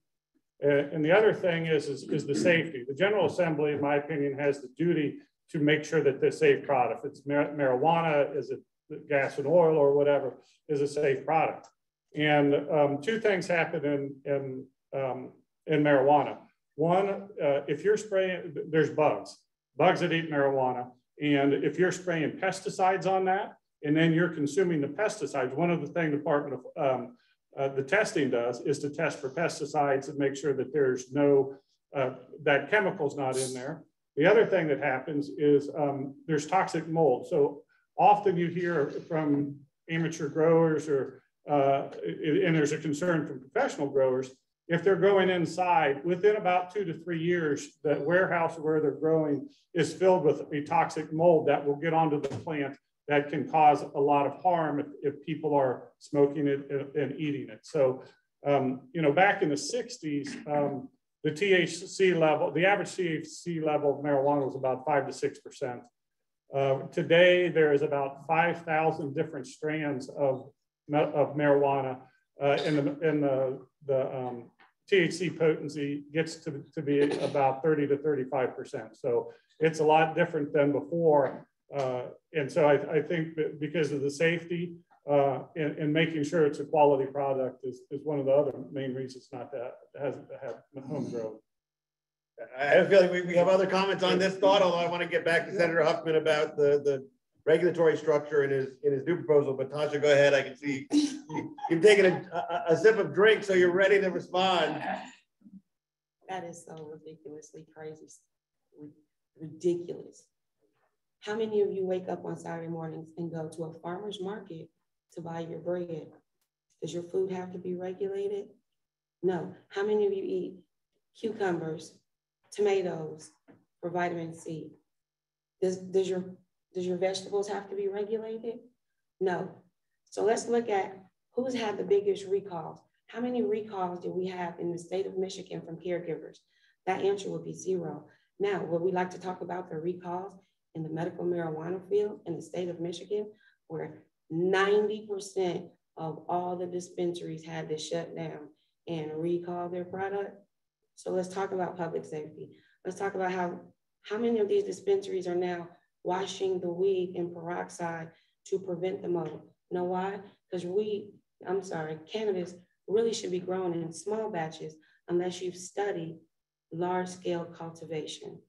Uh, and the other thing is, is, is the safety. The General Assembly, in my opinion, has the duty to make sure that this safe product, if it's mar- marijuana, is it gas and oil or whatever, is a safe product. And um, two things happen in, in, um, in marijuana. One, uh, if you're spraying, there's bugs, bugs that eat marijuana. And if you're spraying pesticides on that, and then you're consuming the pesticides, one of the things Department of um, uh, the testing does is to test for pesticides and make sure that there's no, uh, that chemical's not in there. The other thing that happens is um, there's toxic mold. So often you hear from amateur growers or, uh, and there's a concern from professional growers, if they're growing inside, within about two to three years, that warehouse where they're growing is filled with a toxic mold that will get onto the plant that can cause a lot of harm if, if people are smoking it and, and eating it. So, um, you know, back in the 60s, um, the THC level, the average THC level of marijuana was about five to 6%. Uh, today, there is about 5,000 different strands of, of marijuana uh, in the, in the, the um, THC potency gets to, to be about 30 to 35%. So it's a lot different than before. Uh, and so I, I, think that because of the safety uh, and, and, making sure it's a quality product is, is one of the other main reasons not to have, to have homegrown. I have a feeling we, we have other comments on this thought, although I want to get back to Senator Huffman about the, the regulatory structure in his in his new proposal. But Tasha, go ahead. I can see you, you've taken a, a, a sip of drink, so you're ready to respond. That is so ridiculously crazy, ridiculous. How many of you wake up on Saturday mornings and go to a farmer's market to buy your bread? Does your food have to be regulated? No. How many of you eat cucumbers, tomatoes for vitamin C? Does, does, your, does your vegetables have to be regulated? No. So let's look at who's had the biggest recalls. How many recalls do we have in the state of Michigan from caregivers? That answer would be zero. Now, would we like to talk about the recalls in the medical marijuana field in the state of Michigan, where 90% of all the dispensaries had to shut down and recall their product. So let's talk about public safety. Let's talk about how, how many of these dispensaries are now washing the weed in peroxide to prevent the mold. Know why? Because weed, I'm sorry, cannabis really should be grown in small batches unless you've studied large scale cultivation.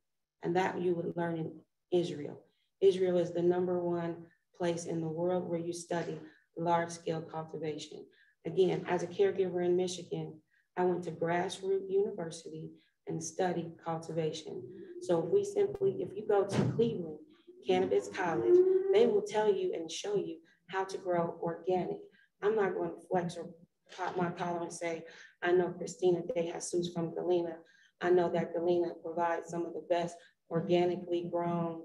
And that you would learn in Israel. Israel is the number one place in the world where you study large scale cultivation. Again, as a caregiver in Michigan, I went to grassroots university and studied cultivation. So if we simply, if you go to Cleveland Cannabis College, they will tell you and show you how to grow organic. I'm not going to flex or pop my collar and say, I know Christina De Jesus from Galena. I know that Galena provides some of the best organically grown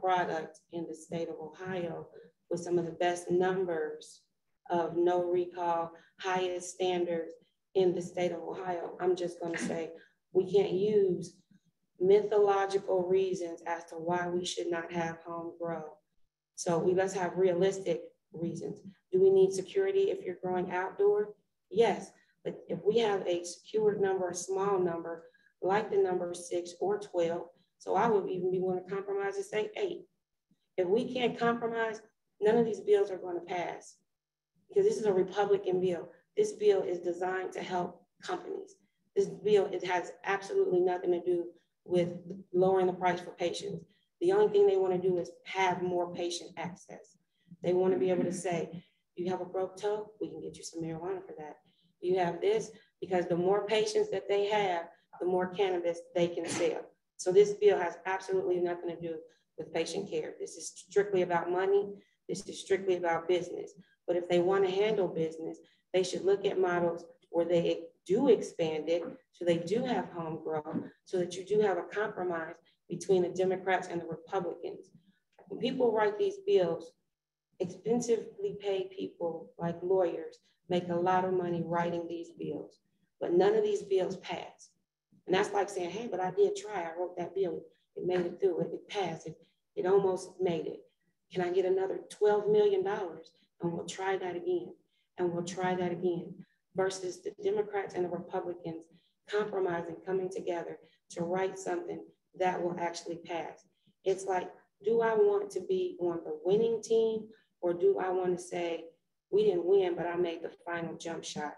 product in the state of Ohio with some of the best numbers of no recall, highest standards in the state of Ohio. I'm just going to say we can't use mythological reasons as to why we should not have home grow. So we let's have realistic reasons. Do we need security if you're growing outdoor? Yes, but if we have a secured number, a small number, like the number six or 12, so I would even be willing to compromise and say eight. If we can't compromise, none of these bills are going to pass because this is a Republican bill. This bill is designed to help companies. This bill, it has absolutely nothing to do with lowering the price for patients. The only thing they want to do is have more patient access. They want to be able to say, you have a broke toe, we can get you some marijuana for that. You have this, because the more patients that they have, the more cannabis they can sell. So this bill has absolutely nothing to do with patient care. This is strictly about money. This is strictly about business. But if they want to handle business, they should look at models where they do expand it, so they do have home grow, so that you do have a compromise between the Democrats and the Republicans. When people write these bills, expensively paid people like lawyers make a lot of money writing these bills, but none of these bills pass. And that's like saying, hey, but I did try. I wrote that bill. It made it through. It, it passed. It, it almost made it. Can I get another $12 million? And we'll try that again. And we'll try that again. Versus the Democrats and the Republicans compromising, coming together to write something that will actually pass. It's like, do I want to be on the winning team or do I want to say, we didn't win, but I made the final jump shot?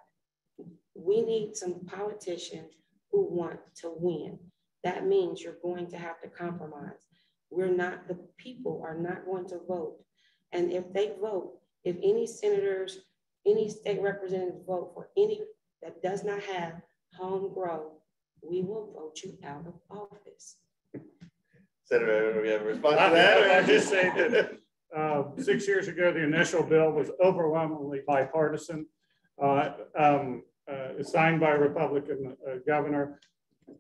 We need some politicians who want to win. That means you're going to have to compromise. We're not, the people are not going to vote. And if they vote, if any senators, any state representative vote for any that does not have home grow, we will vote you out of office. Senator, do we have a response to I that? I just say that uh, six years ago, the initial bill was overwhelmingly bipartisan. Uh, um, uh, signed by a Republican uh, governor.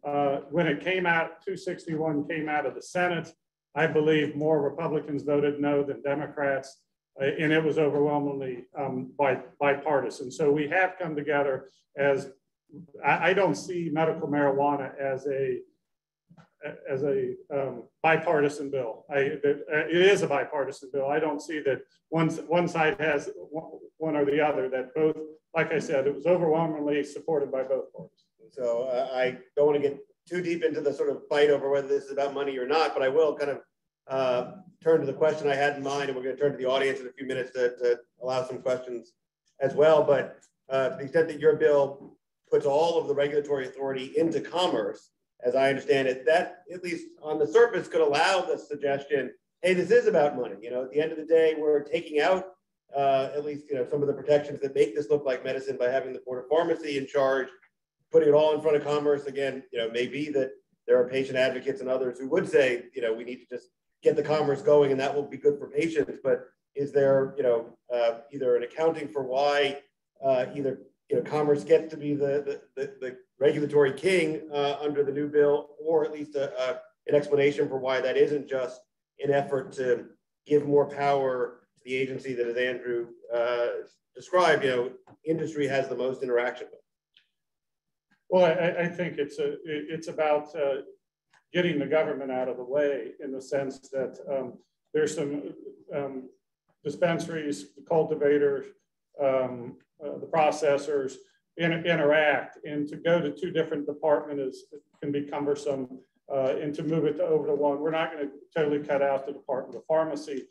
Uh, when it came out, 261 came out of the Senate. I believe more Republicans voted no than Democrats, uh, and it was overwhelmingly um, bipartisan. So we have come together as I, don't see medical marijuana as a as a um, bipartisan bill. I, it, it is a bipartisan bill. I don't see that one, one side has one or the other, that both, like I said, it was overwhelmingly supported by both parties. So uh, I don't want to get too deep into the sort of fight over whether this is about money or not, but I will kind of uh, turn to the question I had in mind, and we're going to turn to the audience in a few minutes to, to allow some questions as well. But uh, to the extent that your bill puts all of the regulatory authority into commerce, as I understand it, that at least on the surface could allow the suggestion, hey, this is about money. You know, at the end of the day, we're taking out uh, at least you know some of the protections that make this look like medicine by having the Board of Pharmacy in charge, putting it all in front of commerce. Again, you know, maybe that there are patient advocates and others who would say, you know, we need to just get the commerce going and that will be good for patients. But is there, you know, uh, either an accounting for why uh, either you know commerce gets to be the the, the, regulatory king uh, under the new bill, or at least a, a, an explanation for why that isn't just an effort to give more power to the agency that, as Andrew uh, described, you know, industry has the most interaction with. Well, I, I think it's a it's about uh, getting the government out of the way in the sense that um, there's some um, dispensaries, the cultivators, um, uh, the processors, in, interact and to go to two different departments is, can be cumbersome uh, and to move it to over to one. We're not going to totally cut out the Department of Pharmacy.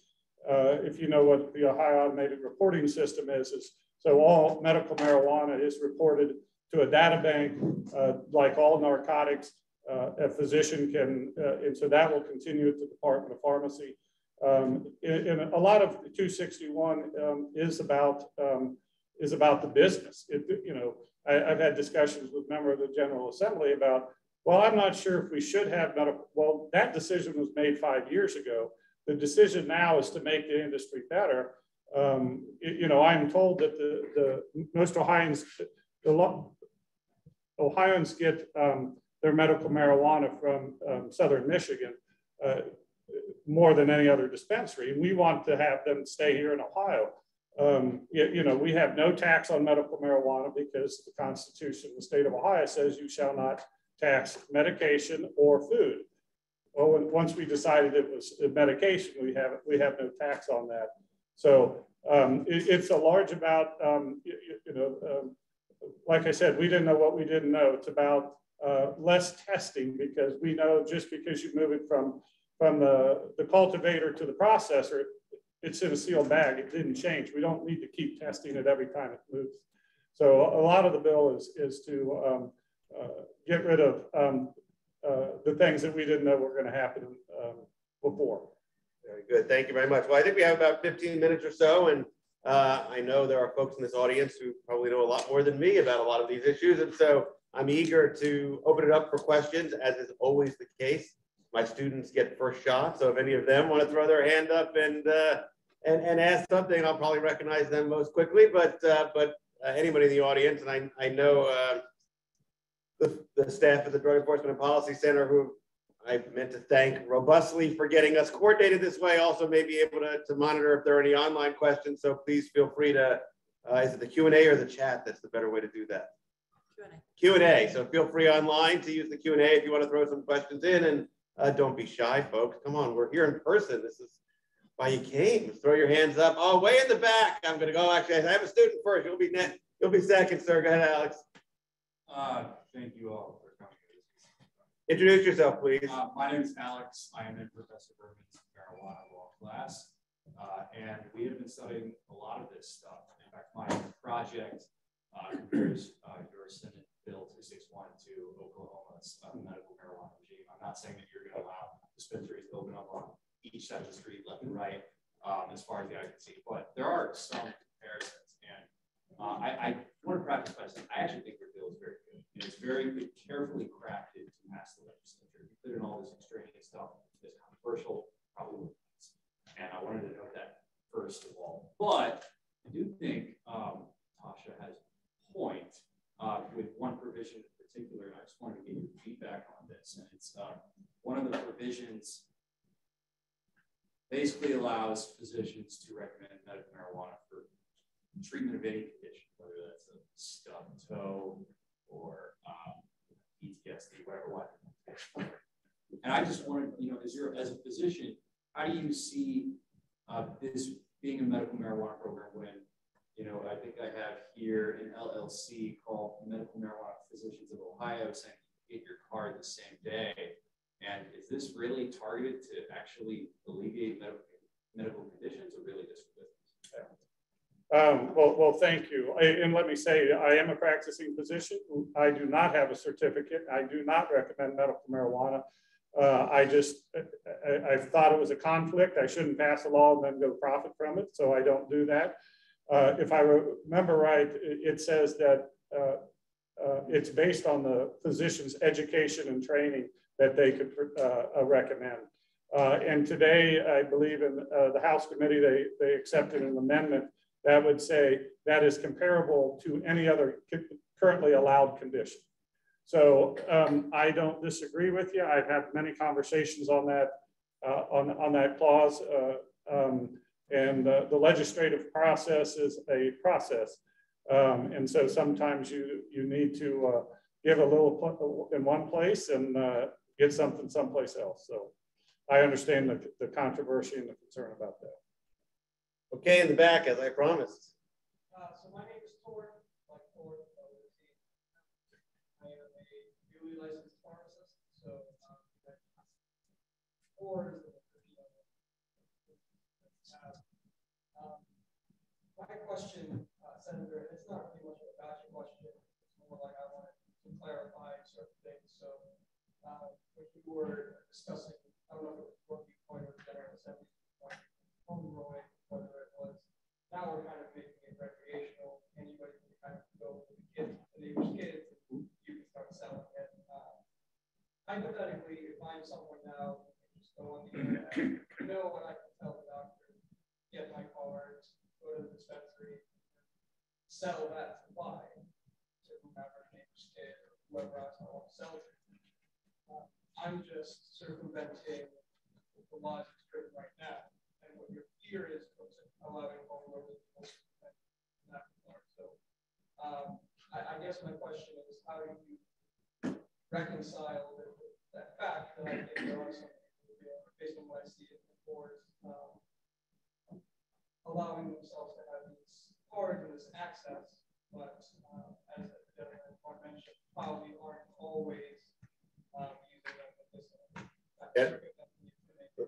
Uh, if you know what the Ohio Automated Reporting System is, is so all medical marijuana is reported to a data bank, uh, like all narcotics. Uh, a physician can, uh, and so that will continue at the Department of Pharmacy. Um, and, a lot of 261 um, is about um, is about the business. It, you know, I, have had discussions with members of the General Assembly about, well, I'm not sure if we should have medical. Well, that decision was made five years ago. The decision now is to make the industry better. Um, you know, I'm told that the, the most Ohioans, the lot Ohioans get um, their medical marijuana from um, Southern Michigan uh, more than any other dispensary. We want to have them stay here in Ohio. Um, you, you, know, we have no tax on medical marijuana because the Constitution the state of Ohio says you shall not tax medication or food. Well, once we decided it was medication, we have we have no tax on that. So um, it, it's a large amount. Um, you, you, know, um, like I said, we didn't know what we didn't know. It's about uh, less testing because we know just because you move it from from the, the cultivator to the processor, it's in a sealed bag. It didn't change. We don't need to keep testing it every time it moves. So a lot of the bill is, is to um, uh, get rid of um, uh, the things that we didn't know were going to happen um, before. Very good. Thank you very much. Well, I think we have about 15 minutes or so, and uh, I know there are folks in this audience who probably know a lot more than me about a lot of these issues. And so I'm eager to open it up for questions, as is always the case. My students get first shot. So if any of them want to throw their hand up and uh, and, and ask something, I'll probably recognize them most quickly. But uh, but uh, anybody in the audience, and I, I know uh, the, the staff at the Drug Enforcement and Policy Center who I meant to thank robustly for getting us coordinated this way. Also may be able to, to monitor if there are any online questions. So please feel free to, uh, is it the Q and A or the chat? That's the better way to do that. Q and A. So feel free online to use the Q and A if you want to throw some questions in and uh, don't be shy, folks. Come on, we're here in person. This is why you came. Throw your hands up. Oh, way in the back. I'm going to go. Actually, I have a student first. You'll be next. You'll be second, sir. Go ahead, Alex. Uh, thank you all for coming. Introduce yourself, please. Uh, my name is Alex. I am in Professor Berman's marijuana law class. Uh, and we have been studying a lot of this stuff. In fact, my project compares uh, your Senate Bill 261 to Oklahoma's uh, medical marijuana regime. I'm not saying that you're going to allow dispensaries to open up on each side of the street, left and right, um, as far as the eye can see. But there are some comparisons. And uh, I, I want to practice by saying I actually think your bill is very good. And it's very carefully crafted to pass the legislature. You put in all this extraneous stuff that's controversial, probably. And I wanted to note that first of all. But I do think um, Tasha has point uh, with one provision in particular, and I just wanted to get your feedback on this. And it's uh, one of the provisions basically allows physicians to recommend medical marijuana for treatment of any condition, whether that's a stubbed toe or um, PTSD, whatever, what. And I just wanted, you know, as you're as a physician, how do you see uh, this being a medical marijuana program when, you know, I think I have here an LLC called Medical Marijuana Physicians of Ohio saying you get your card the same day. And is this really targeted to actually alleviate medical, medical conditions or really just with Um, well, well, thank you. I, and let me say, I am a practicing physician. I do not have a certificate. I do not recommend medical marijuana. Uh, I just, I, I, thought it was a conflict. I shouldn't pass a law and then go profit from it. So I don't do that. Uh, if I remember right, it, says that uh, uh it's based on the physician's education and training that they could uh, uh, recommend. and today, I believe in the House committee, they, they accepted an amendment that would say that is comparable to any other currently allowed condition. So um, I don't disagree with you. I've had many conversations on that uh, on, on that clause. Uh, um, and uh, the legislative process is a process. Um, and so sometimes you, you need to uh, give a little in one place and uh, get something someplace else. So I understand the, the controversy and the concern about that. Okay, in the back, as I promised. Uh, so my name is Tor, like Tor, I am a newly licensed pharmacist. So um, Tor is the um, my question, uh, Senator, it's not really much of a gotcha question. It's more like I wanted to clarify certain things. So uh, when you were discussing, I don't know if it was working point or general assembly, home growing whether it was now we're kind of making it recreational. Anybody can kind of go to the kids, the neighbor's kids, and you can start selling it. Uh, hypothetically, if I'm someone now, just go on the internet, know what I can tell the doctor, get my cards, go the dispensary, sell that supply to whomever neighbor's kid or whoever else I to sell to. Uh, I'm just circumventing the that's written right now. And what your fear is allowing vulnerable in that regard. So um, I, I, guess my question is, how do you reconcile the, that fact that there are some people, based on what I see in the boards, um, allowing themselves to have these cards and this access, but uh, as the gentleman mentioned, probably aren't always um, using them medicinally. Yeah.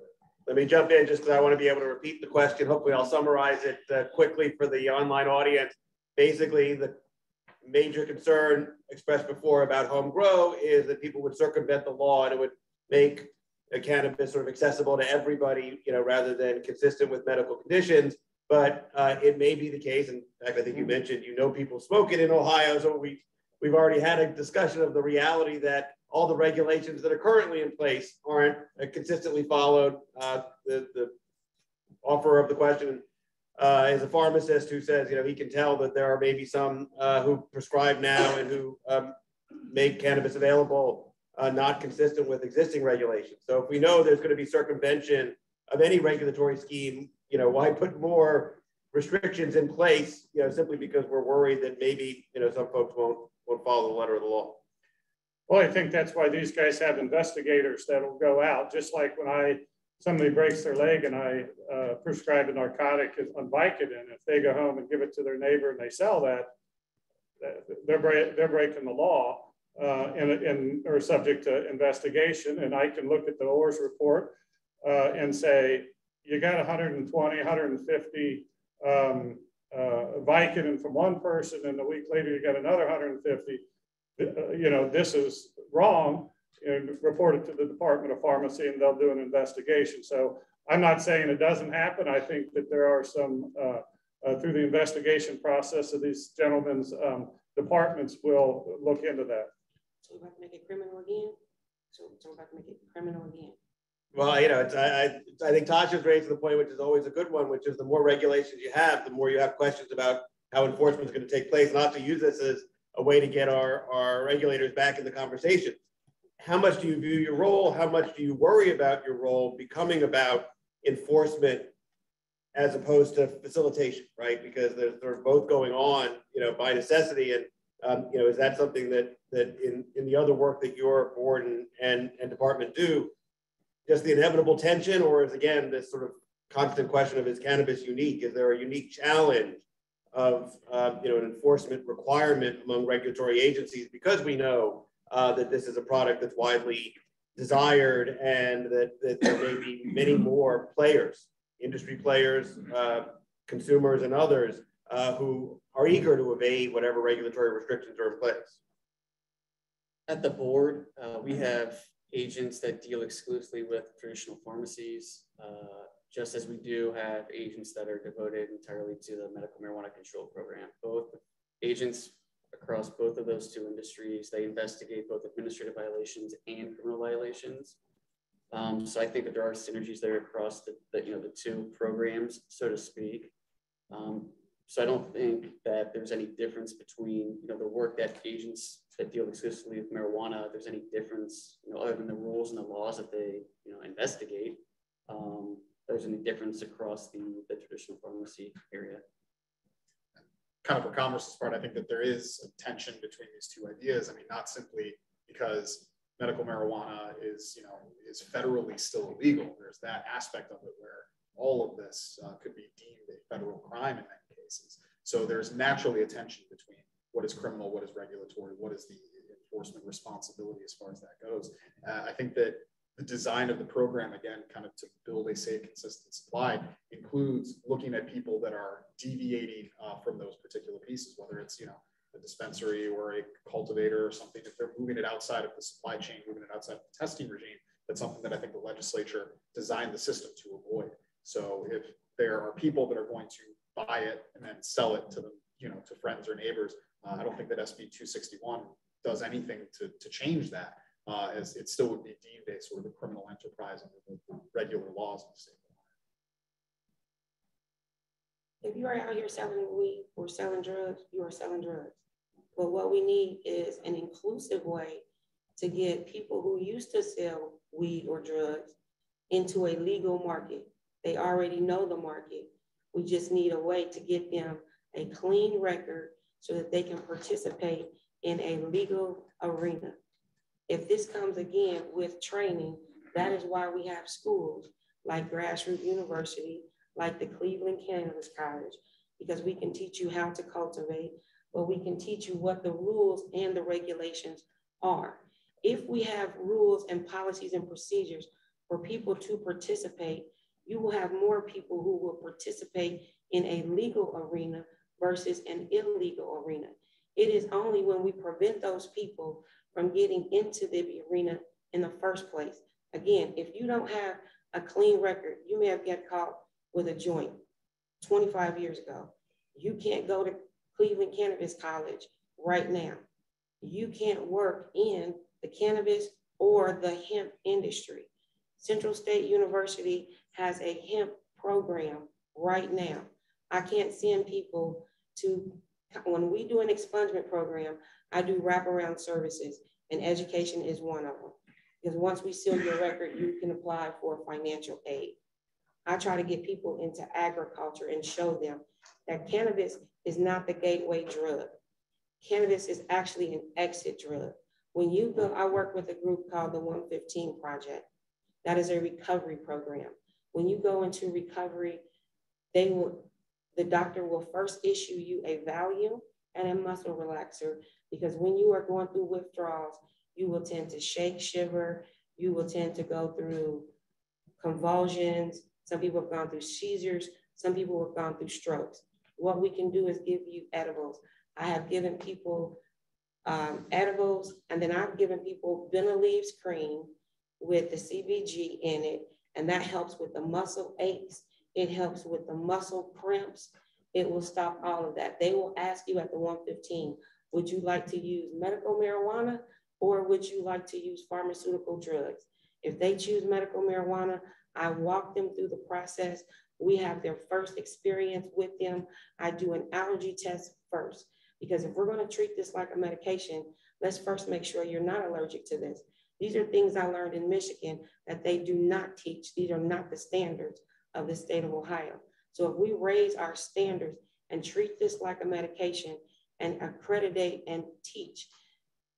Let me jump in just because I want to be able to repeat the question. Hopefully I'll summarize it uh, quickly for the online audience. Basically, the major concern expressed before about home grow is that people would circumvent the law and it would make cannabis sort of accessible to everybody, you know, rather than consistent with medical conditions. But uh, it may be the case, in fact, I think you mentioned, you know, people smoke it in Ohio, so we, we've already had a discussion of the reality that all the regulations that are currently in place aren't consistently followed. Uh, the, the offer of the question uh, is a pharmacist who says, you know, he can tell that there are maybe some uh, who prescribe now and who um, make cannabis available uh, not consistent with existing regulations. So if we know there's going to be circumvention of any regulatory scheme, you know, why put more restrictions in place, you know, simply because we're worried that maybe, you know, some folks won't, won't follow the letter of the law. Well, I think that's why these guys have investigators that'll go out, just like when I, somebody breaks their leg and I uh, prescribe a narcotic on Vicodin, if they go home and give it to their neighbor and they sell that, they're, they're breaking the law uh, and, and are subject to investigation. And I can look at the OARRS report uh, and say, you got 120, 150 um, uh, Vicodin from one person, and a week later you got another 150. Uh, you know, this is wrong, and report it to the Department of Pharmacy, and they'll do an investigation. So I'm not saying it doesn't happen. I think that there are some, uh, uh, through the investigation process of these gentlemen's um, departments will look into that. So we're about to make it criminal again? So, so we're about to make it criminal again? Well, you know, it's, I, I, I think Tasha's raised the point, which is always a good one, which is the more regulations you have, the more you have questions about how enforcement is going to take place, not to use this as a way to get our, our regulators back in the conversation. How much do you view your role? How much do you worry about your role becoming about enforcement as opposed to facilitation, right? Because they're, they're both going on, you know, by necessity. And, um, you know, is that something that, that in, in the other work that your board and, and, and department do, just the inevitable tension, or is again this sort of constant question of is cannabis unique? Is there a unique challenge of um, you know an enforcement requirement among regulatory agencies because we know uh, that this is a product that's widely desired and that, that there may be many more players, industry players, uh, consumers, and others uh, who are eager to evade whatever regulatory restrictions are in place. At the board, uh, we have agents that deal exclusively with traditional pharmacies, uh, just as we do have agents that are devoted entirely to the medical marijuana control program. Both agents across both of those two industries, they investigate both administrative violations and criminal violations. Um, so I think that there are synergies there across the, the, you know the two programs, so to speak. Um, so I don't think that there's any difference between you know the work that agents that deal exclusively with marijuana, if there's any difference, you know, other than the rules and the laws that they, you know, investigate, um, there's any difference across the, the traditional pharmacy area. Kind of for Commerce's part, I think that there is a tension between these two ideas. I mean, not simply because medical marijuana is, you know, is federally still illegal. There's that aspect of it where all of this uh, could be deemed a federal crime in many cases. So there's naturally a tension between what is criminal, what is regulatory, what is the enforcement responsibility as far as that goes. Uh, I think that the design of the program, again, kind of to build a safe, consistent supply, includes looking at people that are deviating uh, from those particular pieces, whether it's, you know, a dispensary or a cultivator or something, if they're moving it outside of the supply chain, moving it outside of the testing regime, that's something that I think the legislature designed the system to avoid. So if there are people that are going to buy it and then sell it to them, you know, to friends or neighbors, uh, I don't think that SB 261 does anything to, to change that, uh, as it still would be deemed a sort of a criminal enterprise under the regular laws of the state. If you are out here selling weed or selling drugs, you are selling drugs. But what we need is an inclusive way to get people who used to sell weed or drugs into a legal market. They already know the market. We just need a way to get them a clean record so that they can participate in a legal arena. If this comes again with training, that is why we have schools like Grassroots University, like the Cleveland Cannabis College, because we can teach you how to cultivate, but we can teach you what the rules and the regulations are. If we have rules and policies and procedures for people to participate, you will have more people who will participate in a legal arena versus an illegal arena. It is only when we prevent those people from getting into the arena in the first place. Again, if you don't have a clean record, you may have get caught with a joint 25 years ago. You can't go to Cleveland Cannabis College right now. You can't work in the cannabis or the hemp industry. Central State University has a hemp program right now. I can't send people to, when we do an expungement program, I do wraparound services. and education is one of them. Because once we seal your record, you can apply for financial aid. I try to get people into agriculture and show them that cannabis is not the gateway drug. Cannabis is actually an exit drug. When you go, I work with a group called the 115 Project. That is a recovery program. When you go into recovery, they will, the doctor will first issue you a Valium and a muscle relaxer because when you are going through withdrawals, you will tend to shake, shiver, you will tend to go through convulsions. Some people have gone through seizures, some people have gone through strokes. What we can do is give you edibles. I have given people um, edibles, and then I've given people Benalieve's cream with the CBG in it, and that helps with the muscle aches. It helps with the muscle cramps. It will stop all of that. They will ask you at the 115, would you like to use medical marijuana or would you like to use pharmaceutical drugs? If they choose medical marijuana, I walk them through the process. We have their first experience with them. I do an allergy test first. Because if we're going to treat this like a medication, let's first make sure you're not allergic to this. These are things I learned in Michigan that they do not teach. These are not the standards of the state of Ohio. So if we raise our standards and treat this like a medication and accreditate and teach,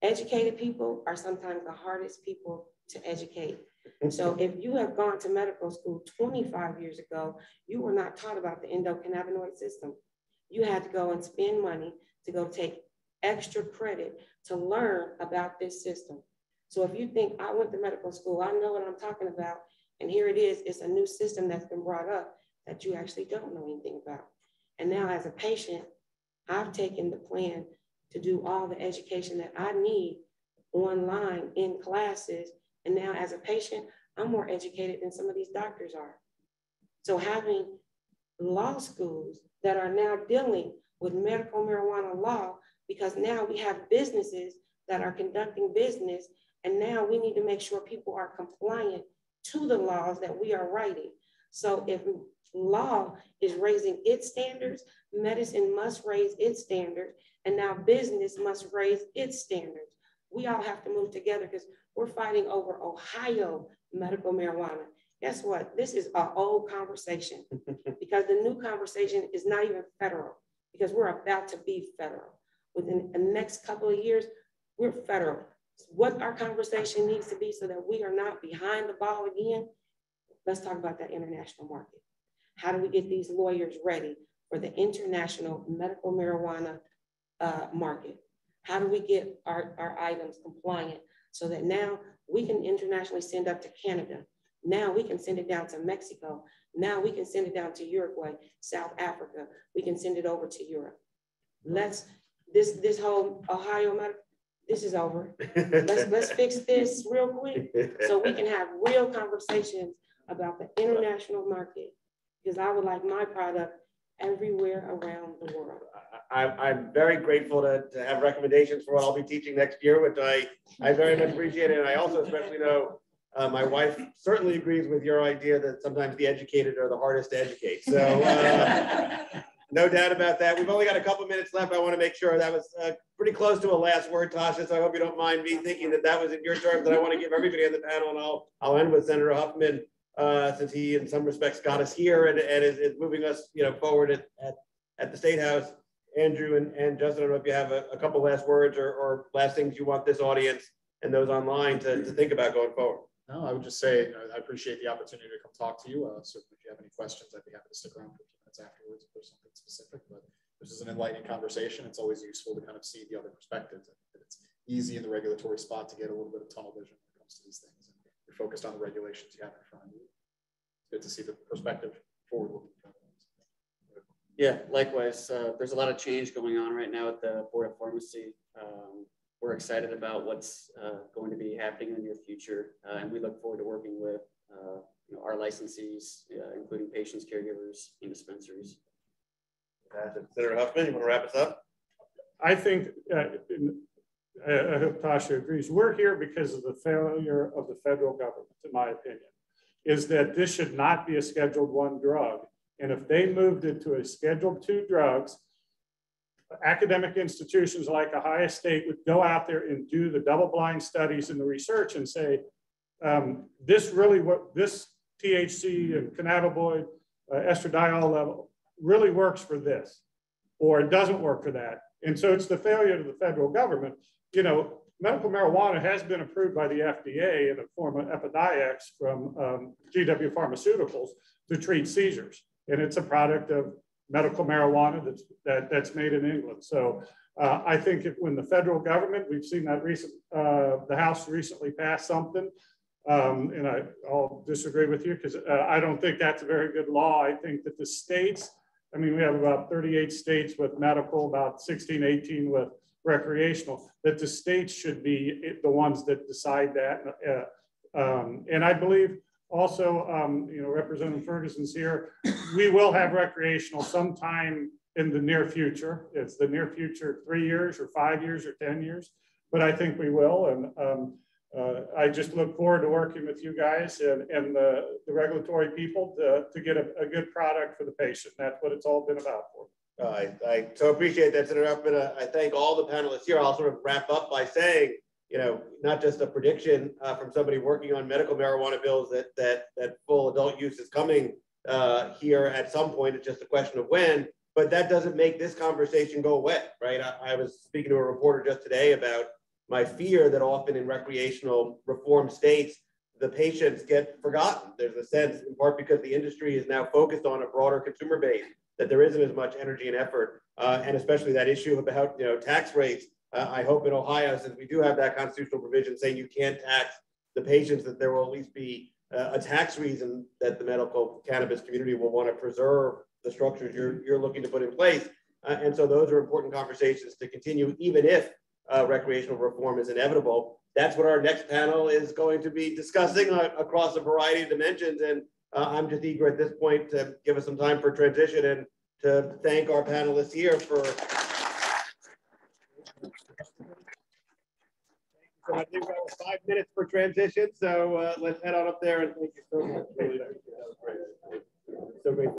educated people are sometimes the hardest people to educate. Mm-hmm. So if you have gone to medical school 25 years ago, you were not taught about the endocannabinoid system. You had to go and spend money to go take extra credit to learn about this system. So if you think I went to medical school, I know what I'm talking about, and here it is, it's a new system that's been brought up that you actually don't know anything about. And now as a patient, I've taken the plan to do all the education that I need online in classes. And now as a patient, I'm more educated than some of these doctors are. So having law schools that are now dealing with medical marijuana law because now we have businesses that are conducting business and now we need to make sure people are compliant to the laws that we are writing. So if law is raising its standards, medicine must raise its standards, and now business must raise its standards. We all have to move together because we're fighting over Ohio medical marijuana. Guess what? This is an old conversation <laughs> because the new conversation is not even federal because we're about to be federal. Within the next couple of years, we're federal. What our conversation needs to be so that we are not behind the ball again, let's talk about that international market. How do we get these lawyers ready for the international medical marijuana uh, market? How do we get our, our items compliant so that now we can internationally send up to Canada? Now we can send it down to Mexico. Now we can send it down to Uruguay, South Africa. We can send it over to Europe. Let's this this whole Ohio. This is over. Let's <laughs> let's fix this real quick so we can have real conversations about the international market because I would like my product everywhere around the world. I, am very grateful to, to have recommendations for what I'll be teaching next year, which I, I very much appreciate. And I also especially know uh, my wife certainly agrees with your idea that sometimes the educated are the hardest to educate. So uh, <laughs> no doubt about that. We've only got a couple minutes left. I want to make sure that was uh, pretty close to a last word, Tasha. So I hope you don't mind me thinking that that was in your terms. That I want to give everybody on the panel, and I'll I'll end with Senator Huffman, uh, since he in some respects got us here and, and is, is moving us you know forward at, at, at the State House. Andrew and, and Justin, I don't know if you have a, a couple last words or, or last things you want this audience and those online to, to think about going forward. No, I would just say you know, I appreciate the opportunity to come talk to you. Uh, certainly, if you have any questions, I'd be happy to stick around for few afterwards if there's something specific. But this is an enlightening conversation. It's always useful to kind of see the other perspectives. It's easy in the regulatory spot to get a little bit of tunnel vision when it comes to these things. And you're focused on the regulations you have in front of you. It's good to see the perspective forward looking. Yeah, likewise. Uh, there's a lot of change going on right now at the Board of Pharmacy. Um, we're excited about what's uh, going to be happening in the near future, uh, and we look forward to working with uh, you know, our licensees, uh, including patients, caregivers, and dispensaries. Senator Huffman, you want to wrap us up? I think, uh, I hope Tasha agrees, we're here because of the failure of the federal government, in my opinion, is that this should not be a scheduled one drug. And if they moved it to a scheduled two drugs, academic institutions like Ohio State would go out there and do the double-blind studies and the research and say, um, this really what this THC and cannabinoid uh, estradiol level really works for this, or it doesn't work for that. And so it's the failure of the federal government. You know, medical marijuana has been approved by the FDA in the form of Epidiolex from um, GW Pharmaceuticals to treat seizures. And it's a product of medical marijuana that's, that, that's made in England. So uh, I think if, when the federal government, we've seen that recent, uh, the House recently passed something, um, and I, will disagree with you because uh, I don't think that's a very good law. I think that the states, I mean, we have about 38 states with medical, about 16, 18 with recreational, that the states should be the ones that decide that. Uh, um, and I believe also, um, you know, Representative Ferguson's here, we will have recreational sometime in the near future. It's the near future, three years or five years or 10 years, but I think we will. And um, uh, I just look forward to working with you guys and, and the, the regulatory people to, to get a, a good product for the patient. That's what it's all been about for. Uh, I, I so appreciate that, Senator Huffman. I thank all the panelists here. I'll sort of wrap up by saying, you know, not just a prediction uh, from somebody working on medical marijuana bills that that that full adult use is coming uh, here at some point. It's just a question of when. But that doesn't make this conversation go away, right? I, I was speaking to a reporter just today about my fear that often in recreational reform states, the patients get forgotten. There's a sense, in part because the industry is now focused on a broader consumer base, that there isn't as much energy and effort, uh, and especially that issue about you know tax rates. Uh, I hope in Ohio, since we do have that constitutional provision saying you can't tax the patients, that there will at least be uh, a tax reason that the medical cannabis community will want to preserve the structures you're, you're looking to put in place. Uh, and so those are important conversations to continue, even if uh, recreational reform is inevitable. That's what our next panel is going to be discussing uh, across a variety of dimensions. And uh, I'm just eager at this point to give us some time for transition and to thank our panelists here for. So I think that was five minutes for transition. So uh, let's head on up there and thank you so much.